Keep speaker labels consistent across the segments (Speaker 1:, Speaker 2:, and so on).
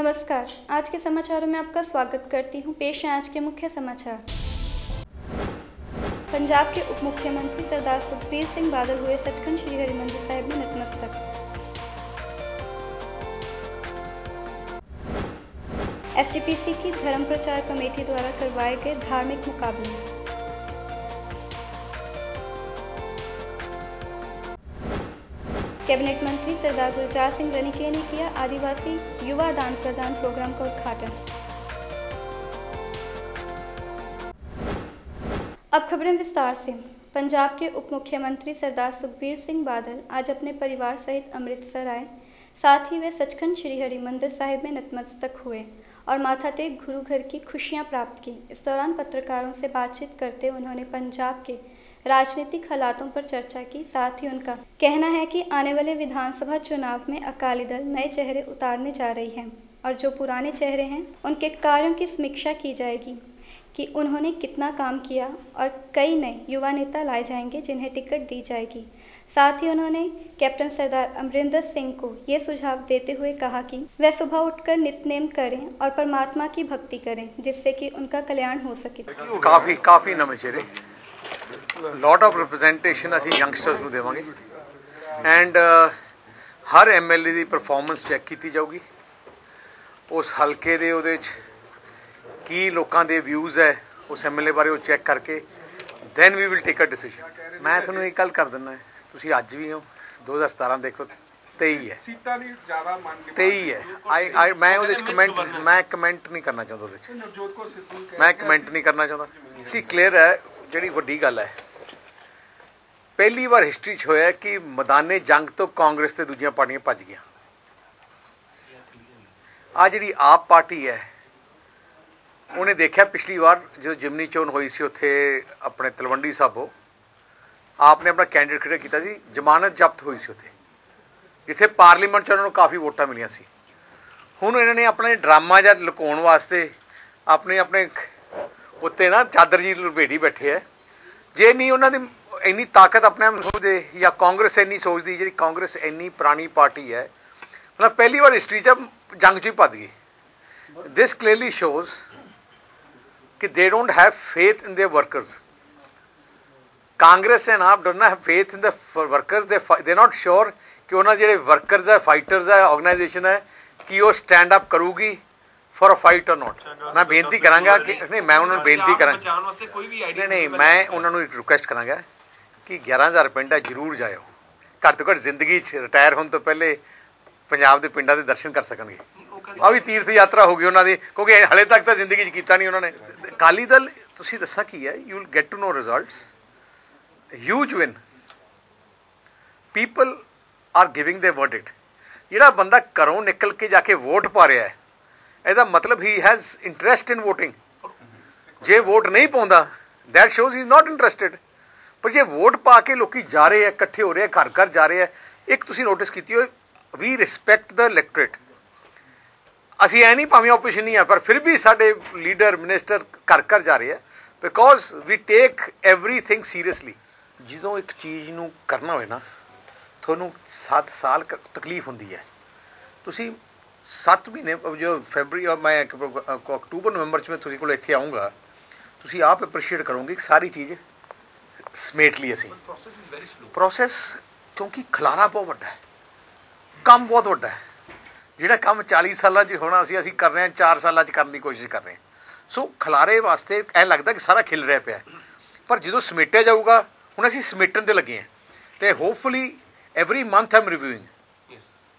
Speaker 1: नमस्कार। आज के समाचारों में आपका स्वागत करती हूँ। पेश है आज के मुख्य समाचार। पंजाब के उप मुख्यमंत्री सरदार सुखबीर सिंह बादल हुए सचखंड श्री हरिमंदिर साहिब में नतमस्तक। एसटीपीसी की धर्म प्रचार कमेटी द्वारा करवाए गए धार्मिक मुकाबले। कैबिनेट मंत्री सरदार गुलजार सिंह रनिके ने किया आदिवासी युवा दान प्रदान प्रोग्राम का उद्घाटन। अब खबरें विस्तार से। पंजाब के उप मुख्यमंत्री सरदार सुखबीर सिंह बादल आज अपने परिवार सहित अमृतसर आए। साथ ही वे सचखंड श्री हरिमंदिर साहिब में नतमस्तक हुए और माथा टेक गुरु घर की खुशियाँ प्राप्त की। इस दौरान पत्रकारों से बातचीत करते उन्होंने पंजाब के राजनीतिक हालातों पर चर्चा की। साथ ही उनका कहना है कि आने वाले विधानसभा चुनाव में अकाली दल नए चेहरे उतारने जा रही है और जो पुराने चेहरे हैं, उनके कार्यों की समीक्षा की जाएगी कि उन्होंने कितना काम किया और कई नए युवा नेता लाए जाएँगे जिन्हें टिकट दी जाएगी। साथ ही उन्होंने कैप्टन सरदार अमरिंदर सिंह को ये सुझाव देते हुए कहा कि वह सुबह उठकर नितनेम करें और परमात्मा की भक्ति करें, जिससे कि उनका कल्याण हो सके।
Speaker 2: काफ़ी काफ़ी नमचेरे ਲੋਟ ਆਫ ਰਿਪਰੈਜ਼ੈਂਟੇਸ਼ਨ ਅਸੀਂ ਯੰਗਸਟਰਸ ਨੂੰ ਦੇਵਾਂਗੇ। ਐਂਡ ਹਰ ਐਮਐਲਏ ਦੀ ਪਰਫਾਰਮੈਂਸ ਚੈੱਕ ਕੀਤੀ ਜਾਊਗੀ। ਉਸ ਹਲਕੇ ਦੇ ਉਹਦੇ ਚ ਕੀ ਲੋਕਾਂ ਦੇ ਵਿਊਜ਼ ਹੈ ਉਸ ਐਮਐਲਏ ਬਾਰੇ ਉਹ ਚੈੱਕ ਕਰਕੇ then we will take a decision ਮੈਂ ਤੁਹਾਨੂੰ ਇੱਕ ਗੱਲ ਕਰ ਦਿੰਦਾ ਤੁਸੀਂ ਅੱਜ ਵੀ ਹੋ 2017 ਦੇਖੋ 23 ਹੈ।
Speaker 3: ਸੀਟਾਂ ਦੀ ਜ਼ਿਆਦਾ ਮੰਗ
Speaker 2: 23 ਹੈ। ਆਈ ਆਈ ਮੈਂ ਉਹਦੇ ਚ ਕਮੈਂਟ ਮੈਂ ਕਮੈਂਟ ਨਹੀਂ ਕਰਨਾ ਚਾਹੁੰਦਾ ਉਹਦੇ ਚ।
Speaker 3: ਨਵਜੋਤ ਕੌਰ ਸਿੱਧੂ ਕਹਿ
Speaker 2: ਮੈਂ ਕਮੈਂਟ ਨਹੀਂ ਕਰਨਾ ਚਾਹੁੰਦਾ। ਸੀ ਕਲੀਅਰ ਹੈ ਜਿਹੜੀ ਵੱਡੀ ਗੱਲ ਹੈ, ਪਹਿਲੀ ਵਾਰ ਹਿਸਟਰੀ 'ਚ ਹੋਇਆ ਕਿ ਮੈਦਾਨੇ ਜੰਗ ਤੋਂ ਕਾਂਗਰਸ ਤੇ ਦੂਜੀਆਂ ਪਾਰਟੀਆਂ ਭੱਜ ਗਈਆਂ। ਆ ਜਿਹੜੀ ਆਪ ਪਾਰਟੀ ਹੈ, ਉਹਨੇ ਦੇਖਿਆ ਪਿਛਲੀ ਵਾਰ ਜਦੋਂ ਜਿਮਨੀ ਚੋਣ ਹੋਈ ਸੀ ਉੱਥੇ ਆਪਣੇ ਤਲਵੰਡੀ ਸਾਬੋ ਆਪ ਨੇ ਆਪਣਾ ਕੈਂਡੀਡੇਟ ਖੜਾ ਕੀਤਾ ਸੀ, ਜ਼ਮਾਨਤ ਜ਼ਬਤ ਹੋਈ ਸੀ ਉੱਥੇ। ਜਿੱਥੇ ਪਾਰਲੀਮੈਂਟ 'ਚ ਉਹਨਾਂ ਨੂੰ ਕਾਫੀ ਵੋਟਾਂ ਮਿਲੀਆਂ ਸੀ। ਹੁਣ ਇਹਨਾਂ ਨੇ ਆਪਣੇ ਡਰਾਮਾ ਜਾਂ ਲੁਕਾਉਣ ਵਾਸਤੇ ਆਪਣੇ ਆਪਣੇ ਉੱਤੇ ਨਾ ਚਾਦਰ ਜੀ ਲਪੇਟੀ ਬੈਠੇ ਐ। ਜੇ ਨਹੀਂ ਉਹਨਾਂ ਦੀ ਇੰਨੀ ਤਾਕਤ ਆਪਣੇ ਆਪ ਨੂੰ ਸੋਚਦੇ, ਜਾਂ ਕਾਂਗਰਸ ਇੰਨੀ ਸੋਚਦੀ, ਜਿਹੜੀ ਕਾਂਗਰਸ ਇੰਨੀ ਪੁਰਾਣੀ ਪਾਰਟੀ ਹੈ ਮਤਲਬ ਪਹਿਲੀ ਵਾਰ ਹਿਸਟਰੀ 'ਚ ਜੰਗ 'ਚ ਹੀ ਭੱਜ ਗਈ। This clearly shows ਕਿ they don't have faith in their workers Congress and AAP don't have faith in the workers they they not ਸ਼ੋਰ ਕਿ ਉਹਨਾਂ ਜਿਹੜੇ ਵਰਕਰਸ ਹੈ ਫਾਈਟਰਸ ਹੈ ਆਰਗੇਨਾਈਜੇਸ਼ਨ ਹੈ ਕਿ ਉਹ ਸਟੈਂਡ ਅਪ ਕਰੂਗੀ। ਫੋਰ ਫਾਈਟ অর ਨਾਟ ਮੈਂ ਬੇਨਤੀ ਕਰਾਂਗਾ ਕਿ ਨਹੀਂ ਮੈਂ ਉਹਨਾਂ ਨੂੰ ਬੇਨਤੀ ਕਰਾਂ
Speaker 3: ਬਚਾਉਣ
Speaker 2: ਨਹੀਂ ਮੈਂ ਉਹਨਾਂ ਨੂੰ ਇੱਕ ਰਿਕੁਐਸਟ ਕਰਾਂਗਾ ਕਿ 11000 ਪਿੰਡਾਂ ਜ਼ਰੂਰ ਜਾਇਓ। ਘੱਟ ਤੋਂ ਘੱਟ ਜ਼ਿੰਦਗੀ 'ਚ ਰਿਟਾਇਰ ਹੋਣ ਤੋਂ ਪਹਿਲੇ ਪੰਜਾਬ ਦੇ ਪਿੰਡਾਂ ਦੇ ਦਰਸ਼ਨ ਕਰ ਸਕਣਗੇ। ਆ ਵੀ ਤੀਰਥ ਯਾਤਰਾ ਹੋ ਗਈ ਉਹਨਾਂ ਦੀ ਕਿਉਂਕਿ ਹਲੇ ਤੱਕ ਤਾਂ ਜ਼ਿੰਦਗੀ 'ਚ ਕੀਤਾ ਨਹੀਂ ਉਹਨਾਂ ਨੇ। ਕਾਲੀ ਦਲ ਤੁਸੀਂ ਦੱਸਾਂ ਕੀ ਹੈ? You will get to know results huge when people are giving the verdict ਜਿਹੜਾ ਬੰਦਾ ਘਰੋਂ ਨਿਕਲ ਕੇ ਜਾ ਕੇ ਵੋਟ ਪਾ ਰਿਹਾ ਹੈ ਇਹਦਾ ਮਤਲਬ ਹੀ ਹੈਜ਼ ਇੰਟਰਸਟ ਇਨ VOTING. ਜੇ ਵੋਟ ਨਹੀਂ ਪਾਉਂਦਾ that shows he is not interested. ਪਰ ਜੇ ਵੋਟ ਪਾ ਕੇ ਲੋਕੀ ਜਾ ਰਹੇ ਆ, ਇਕੱਠੇ ਹੋ ਰਹੇ ਆ, ਘਰ ਘਰ ਜਾ ਰਹੇ ਆ, ਇੱਕ ਤੁਸੀਂ ਨੋਟਿਸ ਕੀਤੀ ਹੋ ਵੀ ਰਿਸਪੈਕਟ ਦਾ ਇਲੈਕਟੋਰੇਟ ਅਸੀਂ ਐ ਨਹੀਂ ਭਾਵੇਂ ਆਪੋਜੀਸ਼ਨ ਨਹੀਂ ਆ, ਪਰ ਫਿਰ ਵੀ ਸਾਡੇ ਲੀਡਰ ਮਿਨਿਸਟਰ ਘਰ ਘਰ ਜਾ ਰਹੇ ਆ because we take everything seriously ਜਦੋਂ ਇੱਕ ਚੀਜ਼ ਨੂੰ ਕਰਨਾ ਹੋਵੇ ਨਾ, ਤੁਹਾਨੂੰ 7 ਸਾਲ ਕ- ਤਕਲੀਫ ਹੁੰਦੀ ਹੈ। ਤੁਸੀਂ 7 ਮਹੀਨੇ ਜੋ ਫੈਬਰੀ ਔਰ ਮੈਂ ਅਕਤੂਬਰ ਨਵੰਬਰ ਚ ਮੈਂ ਤੁਹਾਡੇ ਕੋਲ ਇੱਥੇ ਆਉਂਗਾ ਤੁਸੀਂ ਆਪ ਐਪਰੀਸ਼ੀਏਟ ਕਰੋਗੇ ਕਿ ਸਾਰੀ ਚੀਜ਼ ਸਮੇਟ ਲਈ ਅਸੀਂ।
Speaker 3: ਪ੍ਰੋਸੈਸ
Speaker 2: ਕਿਉਂਕਿ ਖਲਾਰਾ ਬਹੁਤ ਵੱਡਾ ਹੈ। ਕੰਮ ਬਹੁਤ ਵੱਡਾ ਹੈ। ਜਿਹੜਾ ਕੰਮ 40 ਸਾਲਾਂ 'ਚ ਹੋਣਾ ਸੀ ਅਸੀਂ ਕਰ ਰਹੇ ਹਾਂ 4 ਸਾਲਾਂ 'ਚ ਕਰਨ ਦੀ ਕੋਸ਼ਿਸ਼ ਕਰ ਰਹੇ ਹਾਂ। ਸੋ ਖਲਾਰੇ ਵਾਸਤੇ ਐ ਲੱਗਦਾ ਕਿ ਸਾਰਾ ਖਿਲ ਰਿਹਾ ਪਿਆ। ਪਰ ਜਦੋਂ ਸਮੇਟਿਆ ਜਾਊਗਾ ਹੁਣ ਅਸੀਂ ਸਮੇਟਣ ਤੇ ਲੱਗੇ ਹਾਂ। ਤੇ hopefully every month am reviewing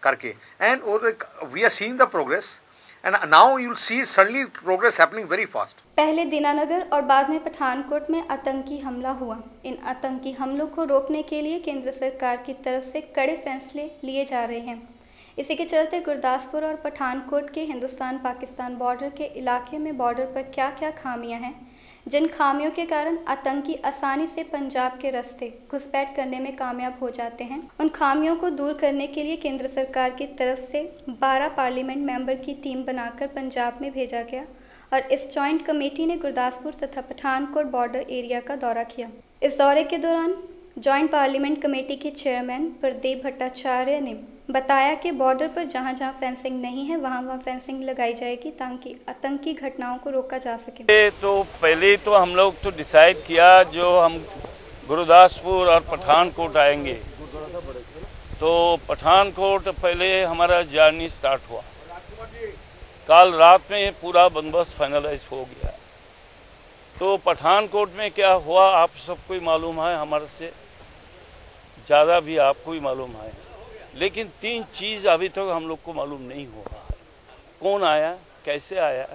Speaker 2: करके। And we are seeing the progress and now you see suddenly progress happening very fast
Speaker 1: पहले दीनानगर और बाद में पठानकोट में आतंकी हमला हुआ। इन आतंकी हमलों को रोकने के लिए केंद्र सरकार की तरफ़ से कड़े फैसले लिए जा रहे हैं। इसी के चलते गुरदासपुर और पठानकोट के हिंदुस्तान पाकिस्तान बॉर्डर के इलाके में बॉर्डर पर क्या क्या खामियाँ हैं जिन खामियों के कारण आतंकी आसानी से पंजाब के रास्ते घुसपैठ करने में कामयाब हो जाते हैं, उन खामियों को दूर करने के लिए केंद्र सरकार की तरफ़ से 12 पार्लियामेंट मेंबर की टीम बनाकर पंजाब में भेजा गया और इस जॉइंट कमेटी ने गुरदासपुर तथा पठानकोट बॉर्डर एरिया का दौरा किया। इस दौरे के दौरान जॉइंट पार्लियामेंट कमेटी के चेयरमैन प्रदीप भट्टाचार्य ने बताया कि बॉर्डर पर जहाँ जहाँ फेंसिंग नहीं है, वहाँ वहाँ फेंसिंग लगाई जाएगी ताकि आतंकी घटनाओं को रोका जा सके।
Speaker 4: तो पहले तो हम लोग तो डिसाइड किया जो हम गुरुदासपुर और पठानकोट आएँगे। तो पठानकोट पहले हमारा जर्नी स्टार्ट हुआ। कल रात में पूरा बंदोबस्त फाइनलाइज हो गया। तो पठानकोट में क्या हुआ, आप सबको मालूम है, हमारे से ज़्यादा भी आपको ही मालूम है। लेकिन तीन चीज़ अभी तक हम लोग को मालूम नहीं हो रहा है। कौन आया कैसे आया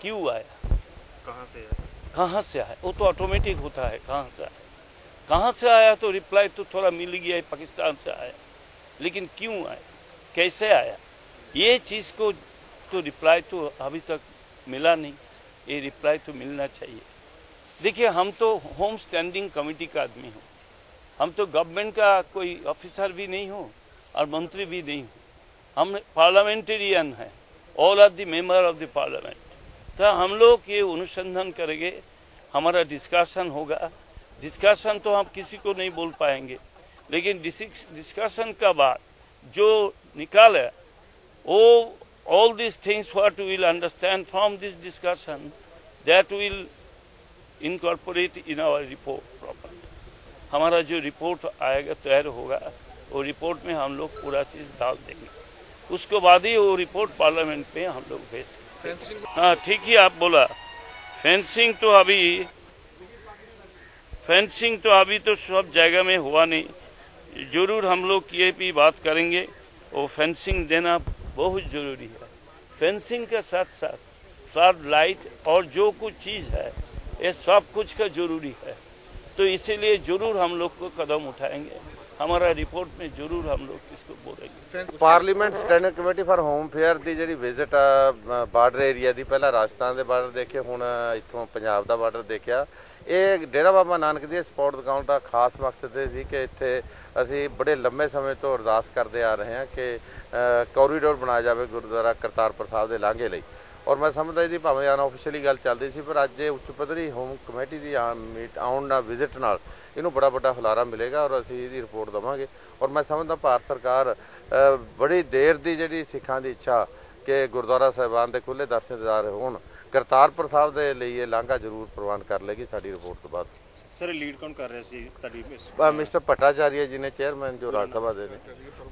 Speaker 4: क्यों आया?
Speaker 3: कहाँ से आया?
Speaker 4: कहाँ से आया? वो तो ऑटोमेटिक होता है कहाँ से आया? कहाँ से आया तो रिप्लाई तो थोड़ा मिल गया है पाकिस्तान से आया। लेकिन क्यों आया? कैसे आया? ये चीज़ को तो रिप्लाई तो अभी तक मिला नहीं। ये रिप्लाई तो मिलना चाहिए। देखिए हम तो होम स्टैंडिंग कमेटी का आदमी हूँ। हम तो गवर्नमेंट का कोई ऑफिसर भी नहीं हो। और मंत्री भी नहीं। हम पार्लियामेंटेरियन हैं all are the member of the parliament तो हम लोग ये अनुसंधान करेंगे, हमारा डिस्कशन होगा। डिस्कशन तो हम किसी को नहीं बोल पाएँगे, लेकिन डिस्कशन का बाद जो निकाले, वो these things what we will understand from this discussion, that will incorporate in our report properly हमारा जो रिपोर्ट आएगा, तैयार होगा। वो रिपोर्ट में हम लोग पूरा चीज़ डाल देंगे। उसके बाद ही वो रिपोर्ट पार्लियामेंट में हम लोग भेज सकते हाँ ठीक ही आप बोला। फेंसिंग तो अभी फेंसिंग तो अभी तो सब जगह में हुआ नहीं। ज़रूर हम लोग ये भी बात करेंगे। वो फेंसिंग देना बहुत ज़रूरी है। फेंसिंग के साथ साथ फ्लड लाइट और जो कुछ चीज़ है ये सब कुछ का ज़रूरी है। तो इसीलिए ज़रूर हम लोग को कदम उठाएँगे। हमारा रिपोर्ट में जरूर हम लोग इसको बोलेंगे
Speaker 5: parliament standing committee for home affairs ਦੀ ਜਿਹੜੀ ਵਿਜ਼ਿਟ ਆ ਬਾਰਡਰ ਏਰੀਆ ਦੀ ਪਹਿਲਾਂ ਰਾਜਸਥਾਨ ਦੇ ਬਾਰਡਰ ਦੇਖੇ ਹੁਣ ਇੱਥੋਂ ਪੰਜਾਬ ਦਾ ਬਾਰਡਰ ਦੇਖਿਆ ਇਹ ਡੇਰਾ ਬਾਬਾ ਨਾਨਕ ਦੀ ਸਪੋਰਟ ਦਿਖਾਉਣ ਦਾ ਖਾਸ ਮਕਸਦ ਇਹ ਸੀ ਕਿ ਇੱਥੇ ਅਸੀਂ ਬੜੇ ਲੰਮੇ ਸਮੇਂ ਤੋਂ ਅਰਦਾਸ ਕਰਦੇ ਆ ਰਹੇ ਹਾਂ ਕਿ ਕੋਰੀਡੋਰ ਬਣਾਇਆ ਜਾਵੇ ਗੁਰਦੁਆਰਾ ਕਰਤਾਰਪੁਰ ਸਾਹਿਬ ਦੇ ਲਾਂਘੇ ਲਈ ਔਰ ਮੈਂ ਸਮਝਦਾ ਇਹਦੀ ਭਾਵੇਂ ਅਨਆਫੀਸ਼ੀਅਲੀ ਗੱਲ ਚੱਲਦੀ ਸੀ ਪਰ ਅੱਜ ਇਹ ਉੱਚ ਪੱਧਰੀ ਹੋਮ ਕਮੇਟੀ ਦੀ ਆ- ਮੀਟ ਆਉਣ ਨਾਲ ਵਿਜ਼ਿਟ ਨਾਲ ਇਹਨੂੰ ਬੜਾ ਵੱਡਾ ਹੁਲਾਰਾ ਮਿਲੇਗਾ ਔਰ ਅਸੀਂ ਇਹਦੀ ਰਿਪੋਰਟ ਦਵਾਂਗੇ। ਔਰ ਮੈਂ ਸਮਝਦਾ ਭਾਰਤ ਸਰਕਾਰ ਬੜੀ ਦੇਰ ਦੀ ਜਿਹੜੀ ਸਿੱਖਾਂ ਦੀ ਇੱਛਾ ਕਿ ਗੁਰਦੁਆਰਾ ਸਾਹਿਬਾਨ ਦੇ ਖੁੱਲੇ ਦਰਸ਼ਨ ਦਿਦਾਰ ਹੋਣ ਕਰਤਾਰਪੁਰ ਸਾਹਿਬ ਦੇ ਲਈ ਇਹ ਲਾਂਘਾ ਜ਼ਰੂਰ ਪ੍ਰਵਾਨ ਕਰ ਲੇਗੀ ਸਾਡੀ ਰਿਪੋਰਟ ਤੋਂ ਬਾਅਦ।
Speaker 6: ਸਰ ਲੀਡ ਕੌਣ ਕਰ ਰਿਹਾ ਸੀ ਤੁਹਾਡੀ
Speaker 5: ਮਿਸਟਰ ਭੱਟਾਚਾਰੀਆ ਜੀ ਨੇ ਚੇਅਰਮੈਨ ਜੋ ਰਾਜ ਸਭਾ ਦੇ ਨੇ।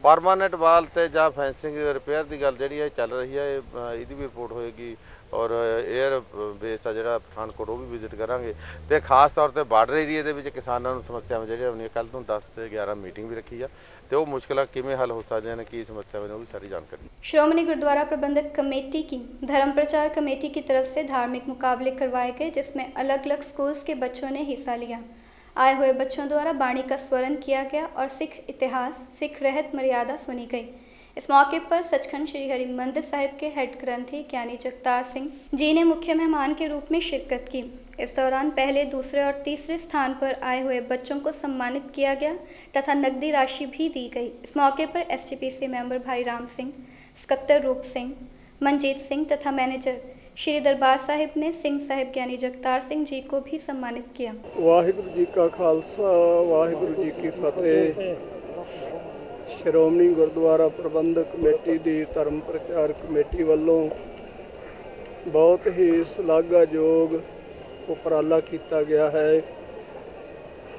Speaker 5: ਪਰਮਾਨੈਂਟ ਵਾਲ ਤੇ ਜਾਂ ਫੈਂਸਿੰਗ ਰਿਪੇਅਰ ਦੀ ਗੱਲ ਜਿਹੜੀ ਹੈ ਚੱਲ ਰਹੀ ਹੈ ਇਹਦੀ ਵੀ ਰਿਪੋਰਟ ਹੋਏਗੀ। ਔਰ ਏਅਰ ਬੇਸ ਆ ਜਿਹੜਾ ਪਠਾਨਕੋਟ, ਉਹ ਵੀ ਵਿਜ਼ਿਟ ਕਰਾਂਗੇ। ਤੇ ਖਾਸ ਤੌਰ ਤੇ ਬਾਰਡਰ ਏਰੀਆ ਦੇ ਵਿੱਚ ਕਿਸਾਨਾਂ ਨੂੰ ਸਮੱਸਿਆਵਾਂ ਜਿਹੜੀਆਂ ਆਉਂਦੀਆਂ ਕੱਲ ਤੋਂ 10 ਤੇ 11 ਮੀਟਿੰਗ ਵੀ ਰੱਖੀ ਆ। ਤੇ ਉਹ ਮੁਸ਼ਕਲਾਂ ਕਿਵੇਂ ਹੱਲ ਹੋ ਸਕਦੀਆਂ ਨੇ, ਕੀ ਸਮੱਸਿਆਵਾਂ ਨੇ, ਉਹ ਵੀ ਸਾਰੀ ਜਾਣਕਾਰੀ।
Speaker 1: ਸ਼੍ਰੋਮਣੀ ਗੁਰਦੁਆਰਾ ਪ੍ਰਬੰਧਕ ਕमेटी की धर्म प्रचार कमेटी की तरफ से धार्मिक मुकाबले करवाए गए जिसमें अलग अलग स्कूल्स के बच्चों ने हिस्सा लिया आए हुए बच्चों द्वारा बाणी का स्वरण किया गया और ਸਿੱਖ इतिहास सिख रहत मर्यादा सुनी गई इस मौके पर सचखंड श्री हरि मंदिर साहिब के हेड ग्रंथी ज्ञानी जगतार सिंह जी ने मुख्य मेहमान के रूप में शिरकत की। इस दौरान पहले दूसरे और तीसरे स्थान पर आए हुए बच्चों को सम्मानित किया गया तथा नकदी राशि भी दी गई। इस मौके पर एसटीपीसी मेंबर भाई राम सिंह, सकत्तर रूप सिंह, मनजीत सिंह तथा मैनेजर श्री दरबार साहिब ने सिंह साहिब ज्ञानी जगतार सिंह जी को भी सम्मानित किया।
Speaker 7: वाहिगुरु जी का खालसा, वाहिगुरु जी की फतेह। ਸ਼੍ਰੋਮਣੀ ਗੁਰਦੁਆਰਾ ਪ੍ਰਬੰਧਕ ਕਮੇਟੀ ਦੀ ਧਰਮ ਪ੍ਰਚਾਰ ਕਮੇਟੀ ਵੱਲੋਂ ਬਹੁਤ ਹੀ ਸ਼ਲਾਘਾਯੋਗ ਉਪਰਾਲਾ ਕੀਤਾ ਗਿਆ ਹੈ।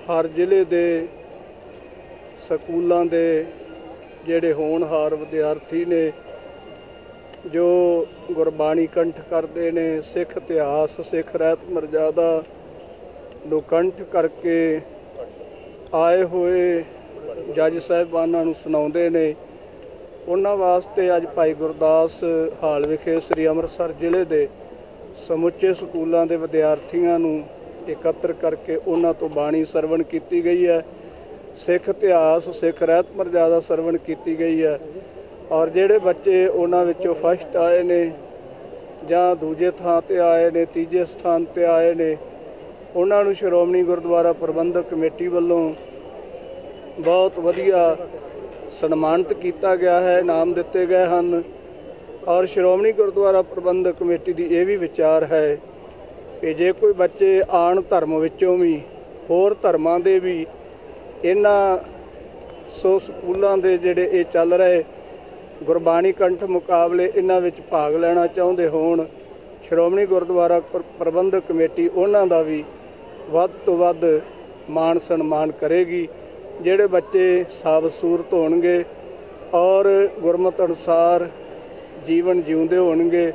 Speaker 7: ਹਰ ਜ਼ਿਲ੍ਹੇ ਦੇ ਸਕੂਲਾਂ ਦੇ ਜਿਹੜੇ ਹੋਣਹਾਰ ਵਿਦਿਆਰਥੀ ਨੇ, ਜੋ ਗੁਰਬਾਣੀ ਕੰਠ ਕਰਦੇ ਨੇ, ਸਿੱਖ ਇਤਿਹਾਸ, ਸਿੱਖ ਰਹਿਤ ਮਰਜ਼ਾਦਾ ਨੂੰ ਕੰਠ ਕਰਕੇ ਆਏ ਹੋਏ ਜੱਜ ਸਾਹਿਬਾਨਾਂ ਨੂੰ ਸੁਣਾਉਂਦੇ ਨੇ। ਉਹਨਾਂ ਵਾਸਤੇ ਅੱਜ ਭਾਈ ਗੁਰਦਾਸ ਹਾਲ ਵਿਖੇ ਸ੍ਰੀ ਅੰਮ੍ਰਿਤਸਰ ਜ਼ਿਲ੍ਹੇ ਦੇ ਸਮੁੱਚੇ ਸਕੂਲਾਂ ਦੇ ਵਿਦਿਆਰਥੀਆਂ ਨੂੰ ਇਕੱਤਰ ਕਰਕੇ ਉਹਨਾਂ ਤੋਂ ਬਾਣੀ ਸਰਵਣ ਕੀਤੀ ਗਈ ਹੈ। ਸਿੱਖ ਇਤਿਹਾਸ, ਸਿੱਖ ਰਹਿਤ ਮਰਜ਼ਾਦਾ ਸਰਵਣ ਕੀਤੀ ਗਈ ਹੈ। ਔਰ ਜਿਹੜੇ ਬੱਚੇ ਉਹਨਾਂ ਵਿੱਚੋਂ ਫਸਟ ਆਏ ਨੇ ਜਾਂ ਦੂਜੇ ਥਾਂ ਤੇ ਆਏ ਨੇ, ਤੀਜੇ ਸਥਾਨ ਤੇ ਆਏ ਨੇ, ਉਹਨਾਂ ਨੂੰ ਸ਼੍ਰੋਮਣੀ ਗੁਰਦੁਆਰਾ ਪ੍ਰਬੰਧਕ ਕਮੇਟੀ ਵੱਲੋਂ ਬਹੁਤ ਵਧੀਆ ਸਨਮਾਨਿਤ ਕੀਤਾ ਗਿਆ ਹੈ ਇਨਾਮ ਦਿੱਤੇ ਗਏ ਹਨ ਔਰ ਸ਼੍ਰੋਮਣੀ ਗੁਰਦੁਆਰਾ ਪ੍ਰਬੰਧਕ ਕਮੇਟੀ ਦੀ ਇਹ ਵੀ ਵਿਚਾਰ ਹੈ ਕਿ ਜੇ ਕੋਈ ਬੱਚੇ ਆਣ ਧਰਮ ਵਿੱਚੋਂ ਵੀ, ਹੋਰ ਧਰਮਾਂ ਦੇ ਵੀ, ਇਹਨਾਂ ਸੋ ਸਕੂਲਾਂ ਦੇ ਜਿਹੜੇ ਇਹ ਚੱਲ ਰਹੇ ਗੁਰਬਾਣੀ ਕੰਠ ਮੁਕਾਬਲੇ ਇਹਨਾਂ ਵਿੱਚ ਭਾਗ ਲੈਣਾ ਚਾਹੁੰਦੇ ਹੋਣ, ਸ਼੍ਰੋਮਣੀ ਗੁਰਦੁਆਰਾ ਪ੍ਰ- ਪ੍ਰਬੰਧਕ ਕਮੇਟੀ ਉਹਨਾਂ ਦਾ ਵੀ ਵੱਧ ਤੋਂ ਵੱਧ ਮਾਣ ਸਨਮਾਨ ਕਰੇਗੀ। ਜਿਹੜੇ ਬੱਚੇ ਸਾਬ ਸੂਰਤ ਹੋਣਗੇ ਔਰ ਗੁਰਮਤ ਅਨੁਸਾਰ ਜੀਵਨ ਜਿਉਂਦੇ ਹੋਣਗੇ,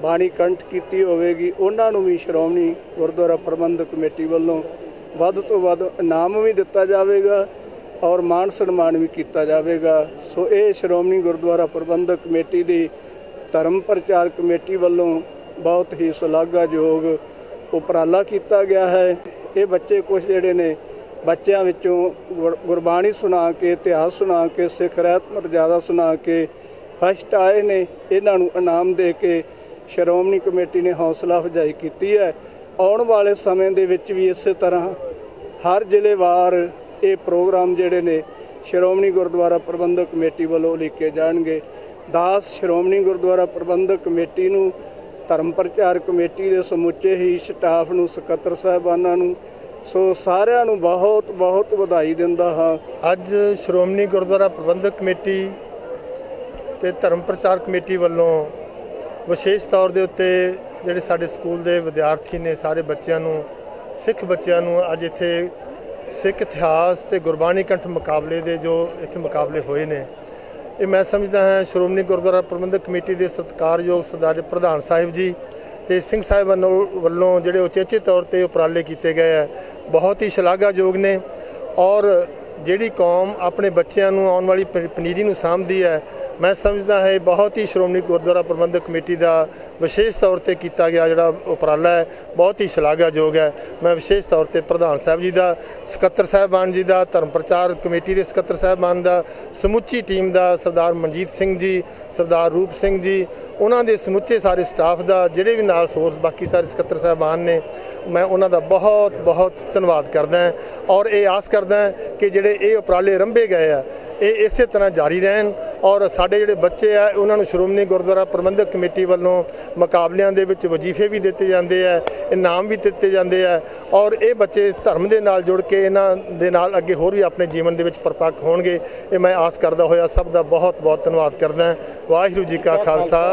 Speaker 7: ਬਾਣੀ ਕੰਠ ਕੀਤੀ ਹੋਵੇਗੀ, ਉਹਨਾਂ ਨੂੰ ਵੀ ਸ਼੍ਰੋਮਣੀ ਗੁਰਦੁਆਰਾ ਪ੍ਰਬੰਧਕ ਕਮੇਟੀ ਵੱਲੋਂ ਵੱਧ ਤੋਂ ਵੱਧ ਇਨਾਮ ਵੀ ਦਿੱਤਾ ਜਾਵੇਗਾ ਔਰ ਮਾਣ ਸਨਮਾਨ ਵੀ ਕੀਤਾ ਜਾਵੇਗਾ। ਸੋ ਇਹ ਸ਼੍ਰੋਮਣੀ ਗੁਰਦੁਆਰਾ ਪ੍ਰਬੰਧਕ ਕਮੇਟੀ ਦੀ ਧਰਮ ਪ੍ਰਚਾਰ ਕਮੇਟੀ ਵੱਲੋਂ ਬਹੁਤ ਹੀ ਸ਼ਲਾਘਾਯੋਗ ਉਪਰਾਲਾ ਕੀਤਾ ਗਿਆ ਹੈ। ਇਹ ਬੱਚੇ ਕੁਝ ਜਿਹੜੇ ਨੇ ਬੱਚਿਆਂ ਵਿੱਚੋਂ ਗੁਰ- ਗੁਰਬਾਣੀ ਸੁਣਾ ਕੇ, ਇਤਿਹਾਸ ਸੁਣਾ ਕੇ, ਸਿੱਖ ਰਹਿਤ ਮਰਜ਼ਾਦਾ ਸੁਣਾ ਕੇ, ਫਸਟ ਆਏ ਨੇ, ਇਹਨਾਂ ਨੂੰ ਇਨਾਮ ਦੇ ਕੇ ਸ਼੍ਰੋਮਣੀ ਕਮੇਟੀ ਨੇ ਹੌਸਲਾ ਅਫਜ਼ਾਈ ਕੀਤੀ ਹੈ। ਆਉਣ ਵਾਲੇ ਸਮੇਂ ਦੇ ਵਿੱਚ ਵੀ ਇਸੇ ਤਰ੍ਹਾਂ ਹਰ ਜ਼ਿਲ੍ਹੇਵਾਰ ਇਹ ਪ੍ਰੋਗਰਾਮ ਜਿਹੜੇ ਨੇ ਸ਼੍ਰੋਮਣੀ ਗੁਰਦੁਆਰਾ ਪ੍ਰਬੰਧਕ ਕਮੇਟੀ ਵੱਲੋਂ ਲਿਖੇ ਜਾਣਗੇ। ਦਾਸ ਸ਼੍ਰੋਮਣੀ ਗੁਰਦੁਆਰਾ ਪ੍ਰਬੰਧਕ ਕਮੇਟੀ ਨੂੰ ਧਰਮ ਪ੍ਰਚਾਰ ਕਮੇਟੀ ਦੇ ਸਮੁੱਚੇ ਹੀ ਸਟਾਫ ਨੂੰ, ਸਕੱਤਰ ਸਾਹਿਬਾਨਾਂ ਨੂੰ ਸੋ ਸਾਰਿਆਂ ਨੂੰ ਬਹੁਤ ਬਹੁਤ ਵਧਾਈ ਦਿੰਦਾ ਹਾਂ।
Speaker 8: ਅੱਜ ਸ਼੍ਰੋਮਣੀ ਗੁਰਦੁਆਰਾ ਪ੍ਰਬੰਧਕ ਕਮੇਟੀ ਤੇ ਧਰਮ ਪ੍ਰਚਾਰ ਕਮੇਟੀ ਵੱਲੋਂ ਵਿਸ਼ੇਸ਼ ਤੌਰ ਦੇ ਉੱਤੇ ਜਿਹੜੇ ਸਾਡੇ ਸਕੂਲ ਦੇ ਵਿਦਿਆਰਥੀ ਨੇ, ਸਾਰੇ ਬੱਚਿਆਂ ਨੂੰ, ਸਿੱਖ ਬੱਚਿਆਂ ਨੂੰ ਅੱਜ ਇੱਥੇ ਸਿੱਖ ਇਤਿਹਾਸ ਤੇ ਗੁਰਬਾਣੀ ਕੰਠ ਮੁਕਾਬਲੇ ਦੇ ਜੋ ਇੱਥੇ ਮੁਕਾਬਲੇ ਹੋਏ ਨੇ। ਇਹ ਮੈਂ ਸਮਝਦਾ ਹਾਂ ਸ਼੍ਰੋਮਣੀ ਗੁਰਦੁਆਰਾ ਪ੍ਰਬੰਧਕ ਕਮੇਟੀ ਦੇ ਸਤਿਕਾਰਯੋਗ ਸਰਦਾਰ ਪ੍ਰਧਾਨ ਸਾਹਿਬ ਜੀ ਤੇ ਸਿੰਘ ਸਾਹਿਬ ਵੱਲੋਂ ਵੱਲੋਂ ਜਿਹੜੇ ਉਚੇਚੇ ਤੌਰ ਤੇ ਉਪਰਾਲੇ ਕੀਤੇ ਗਏ ਆ, ਬਹੁਤ ਹੀ ਸ਼ਲਾਘਾਯੋਗ ਨੇ ਔਰ ਜਿਹੜੀ ਕੌਮ ਆਪਣੇ ਬੱਚਿਆਂ ਨੂੰ ਆਉਣ ਵਾਲੀ ਪਨੀਰੀ ਨੂੰ ਸਾਂਭਦੀ ਹੈ, ਮੈਂ ਸਮਝਦਾ ਹੈ ਇਹ ਬਹੁਤ ਹੀ ਸ਼੍ਰੋਮਣੀ ਗੁਰਦੁਆਰਾ ਪ੍ਰਬੰਧਕ ਕਮੇਟੀ ਦਾ ਵਿਸ਼ੇਸ਼ ਤੌਰ ਤੇ ਕੀਤਾ ਗਿਆ ਜਿਹੜਾ ਉਪਰਾਲਾ ਹੈ, ਬਹੁਤ ਹੀ ਸ਼ਲਾਘਾਯੋਗ ਹੈ। ਮੈਂ ਵਿਸ਼ੇਸ਼ ਤੌਰ ਤੇ ਪ੍ਰਧਾਨ ਸਾਹਿਬ ਜੀ ਦਾ, ਸਕੱਤਰ ਸਾਹਿਬਾਨ ਜੀ ਦਾ, ਧਰਮ ਪ੍ਰਚਾਰ ਕਮੇਟੀ ਦੇ ਸਕੱਤਰ ਸਾਹਿਬਾਨ ਦਾ, ਸਮੁੱਚੀ ਟੀਮ ਦਾ ਸਰਦਾਰ ਮਨਜੀਤ ਸਿੰਘ ਜੀ, ਸਰਦਾਰ ਰੂਪ ਸਿੰਘ ਜੀ, ਉਹਨਾਂ ਦੇ ਸਮੁੱਚੇ ਸਾਰੇ ਸਟਾਫ ਦਾ, ਜਿਹੜੇ ਵੀ ਨਾਲ ਸੋਰਸ ਬਾਕੀ ਸਾਰੇ ਸਕੱਤਰ ਸਾਹਿਬਾਨ ਨੇ, ਮੈਂ ਉਹਨਾਂ ਦਾ ਬਹੁਤ ਬਹੁਤ ਧੰਨਵਾਦ ਕਰਦਾ ਔਰ ਇਹ ਆਸ ਕਰਦਾ ਕਿ ਜਿਹੜੇ ਇਹ ਉਪਰਾਲੇ ਰੰਭੇ ਗਏ ਆ ਇਹ ਇਸੇ ਤਰ੍ਹਾਂ ਜਾਰੀ ਰਹਿਣ ਔਰ ਸਾਡੇ ਜਿਹੜੇ ਬੱਚੇ ਆ ਉਹਨਾਂ ਨੂੰ ਸ਼੍ਰੋਮਣੀ ਗੁਰਦੁਆਰਾ ਪ੍ਰਬੰਧਕ ਕਮੇਟੀ ਵੱਲੋਂ ਮੁਕਾਬਲਿਆਂ ਦੇ ਵਿੱਚ ਵਜ਼ੀਫੇ ਵੀ ਦਿੱਤੇ ਜਾਂਦੇ ਆ ਇਨਾਮ ਵੀ ਦਿੱਤੇ ਜਾਂਦੇ ਆ ਔਰ ਇਹ ਬੱਚੇ ਧਰਮ ਦੇ ਨਾਲ ਜੁੜ ਕੇ ਇਹਨਾਂ ਦੇ ਨਾਲ ਅੱਗੇ ਹੋਰ ਵੀ ਆਪਣੇ ਜੀਵਨ ਦੇ ਵਿੱਚ ਪਰਪੱਕ ਹੋਣਗੇ ਇਹ ਮੈਂ ਆਸ ਕਰਦਾ ਹੋਇਆ ਸਭ ਦਾ ਬਹੁਤ ਬਹੁਤ ਧੰਨਵਾਦ ਕਰਦਾ ਹਾਂ ਵਾਹਿਗੁਰੂ ਜੀ ਕਾ ਖਾਲਸਾ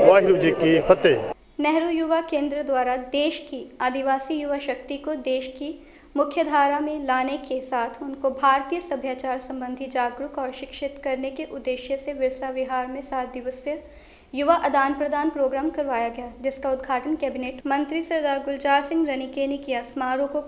Speaker 8: ਵਾਹਿਗੁਰੂ ਜੀ ਕੀ ਫਤਿਹ
Speaker 1: नेहरू युवा केंद्र द्वारा देश की आदिवासी युवा शक्ति को देश की मुख्य धारा में लाने के साथ उनको भारतीय सभ्याचार संबंधी जागरूक और शिक्षित करने के उद्देश्य से विरसा विहार में सात दिवसीय युवा आदान प्रदान प्रोग्राम करवाया गया, जिसका उद्घाटन कैबिनेट मंत्री सरदार गुलजार सिंह रनिके ने किया। समारोह को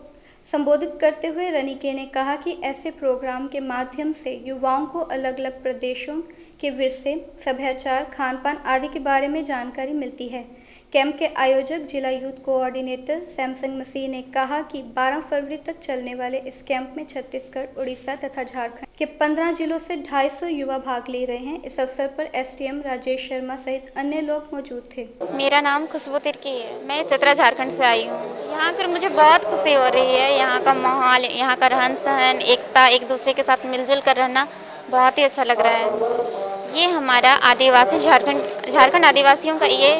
Speaker 1: संबोधित करते हुए रनिके ने कहा कि ऐसे प्रोग्राम के माध्यम से युवाओं को अलग अलग प्रदेशों के विरसे सभ्याचार खान पान आदि के बारे में जानकारी मिलती है। कैंप के आयोजक जिला यूथ कोऑर्डिनेटर सैमसंग मसीह ने कहा कि 12 फरवरी तक चलने वाले इस कैंप में छत्तीसगढ़, उड़ीसा तथा झारखंड के 15 जिलों से 250 युवा भाग ले रहे हैं। इस अवसर पर एसडीएम राजेश शर्मा सहित अन्य लोग मौजूद थे।
Speaker 9: मेरा नाम खुशबू तिर्की है। मैं चतरा, झारखंड से आई हूँ। यहाँ कर मुझे बहुत खुशी हो रही है। यहाँ का माहौल, यहाँ का रहन सहन, एकता, एक दूसरे के साथ मिलजुल कर रहना बहुत ही अच्छा लग रहा है। ये हमारा आदिवासी झारखंड झारखंड आदिवासियों का ये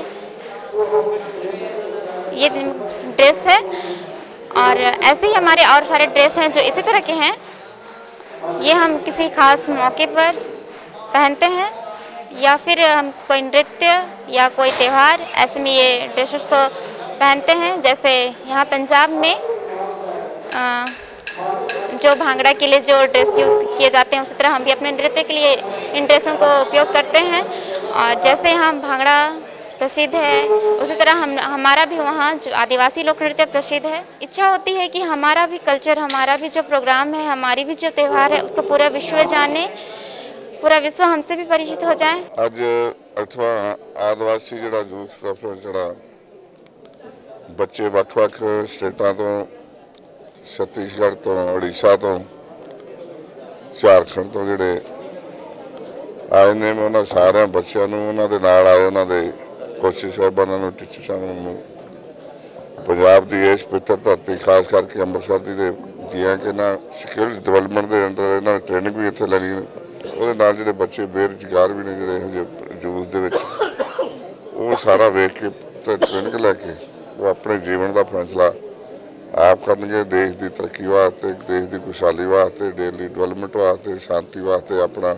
Speaker 9: ये ड्रेस है और ऐसे ही हमारे और सारे ड्रेस हैं जो इसी तरह के हैं। ये हम किसी खास मौके पर पहनते हैं या फिर हम कोई नृत्य या कोई त्यौहार ऐसे में ये ड्रेसेस को पहनते हैं। जैसे यहाँ पंजाब में अ, जो भांगड़ा के लिए जो ड्रेस यूज़ किए जाते हैं उसी तरह हम भी अपने नृत्य के लिए इन ड्रेसों को उपयोग करते हैं। और जैसे यहाँ भांगड़ा प्रसिद्ध है उसी तरह हम हमारा भी वहाँ जो आदिवासी लोक नृत्य प्रसिद्ध है इच्छा होती है कि हमारा भी कल्चर हमारा भी जो प्रोग्राम है हमारी भी जो त्यौहार है उसको पूरा विश्व जाने पूरा विश्व हमसे भी परिचित हो जाए
Speaker 10: ਅੱਜ ਅਥਵਾ ਆਦਿਵਾਸੀ ਜਿਹੜਾ ਯੂਥ ਕਾਨਫਰੰਸ ਜਿਹੜਾ ਬੱਚੇ ਵੱਖ-ਵੱਖ ਸਟੇਟਾਂ ਤੋਂ ਛੱਤੀਸਗੜ੍ਹ ਤੋਂ ਉੜੀਸਾ ਤੋਂ ਝਾਰਖੰਡ ਤੋਂ ਜਿਹੜੇ ਆਏ ਨੇ ਮੈਂ ਉਹਨਾਂ ਸਾਰਿਆਂ ਬੱਚਿਆਂ ਨੂੰ ਉਹਨਾਂ ਦੇ ਨਾਲ ਆਏ ਉਹਨਾਂ ਦੇ ਕੋਸ਼ਿਸ਼ ਸਾਹਿਬਾਨਾਂ ਨੂੰ ਟੀਚਰ ਸਾਹਿਬਾਨਾਂ ਨੂੰ ਪੰਜਾਬ ਦੀ ਇਸ ਪਵਿੱਤਰ ਧਰਤੀ, ਖਾਸ ਕਰਕੇ ਅੰਮ੍ਰਿਤਸਰ ਦੀ ਦੇ ਜੀਆਂ ਕਿ ਨਾ ਸਕਿੱਲ ਡਿਵੈਲਪਮੈਂਟ ਦੇ ਅੰਦਰ ਇਹਨਾਂ ਨੇ ਟ੍ਰੇਨਿੰਗ ਵੀ ਇੱਥੇ ਲੈਣੀ ਹੈ। ਉਹਦੇ ਨਾਲ ਜਿਹੜੇ ਬੱਚੇ ਬੇਰੁਜ਼ਗਾਰ ਵੀ ਨੇ ਜਿਹੜੇ ਇਹੋ ਜੂਸ ਦੇ ਵਿੱਚ, ਉਹ ਸਾਰਾ ਵੇਖ ਕੇ ਤੇ ਟ੍ਰੇਨਿੰਗ ਲੈ ਕੇ ਉਹ ਆਪਣੇ ਜੀਵਨ ਦਾ ਫੈਸਲਾ ਆਪ ਕਰਨਗੇ ਦੇਸ਼ ਦੀ ਤਰੱਕੀ ਵਾਸਤੇ, ਦੇਸ਼ ਦੀ ਖੁਸ਼ਹਾਲੀ ਵਾਸਤੇ ਡੇਲੀ ਡਿਵੈਲਪਮੈਂਟ ਵਾਸਤੇ, ਸ਼ਾਂਤੀ ਵਾਸਤੇ ਆਪਣਾ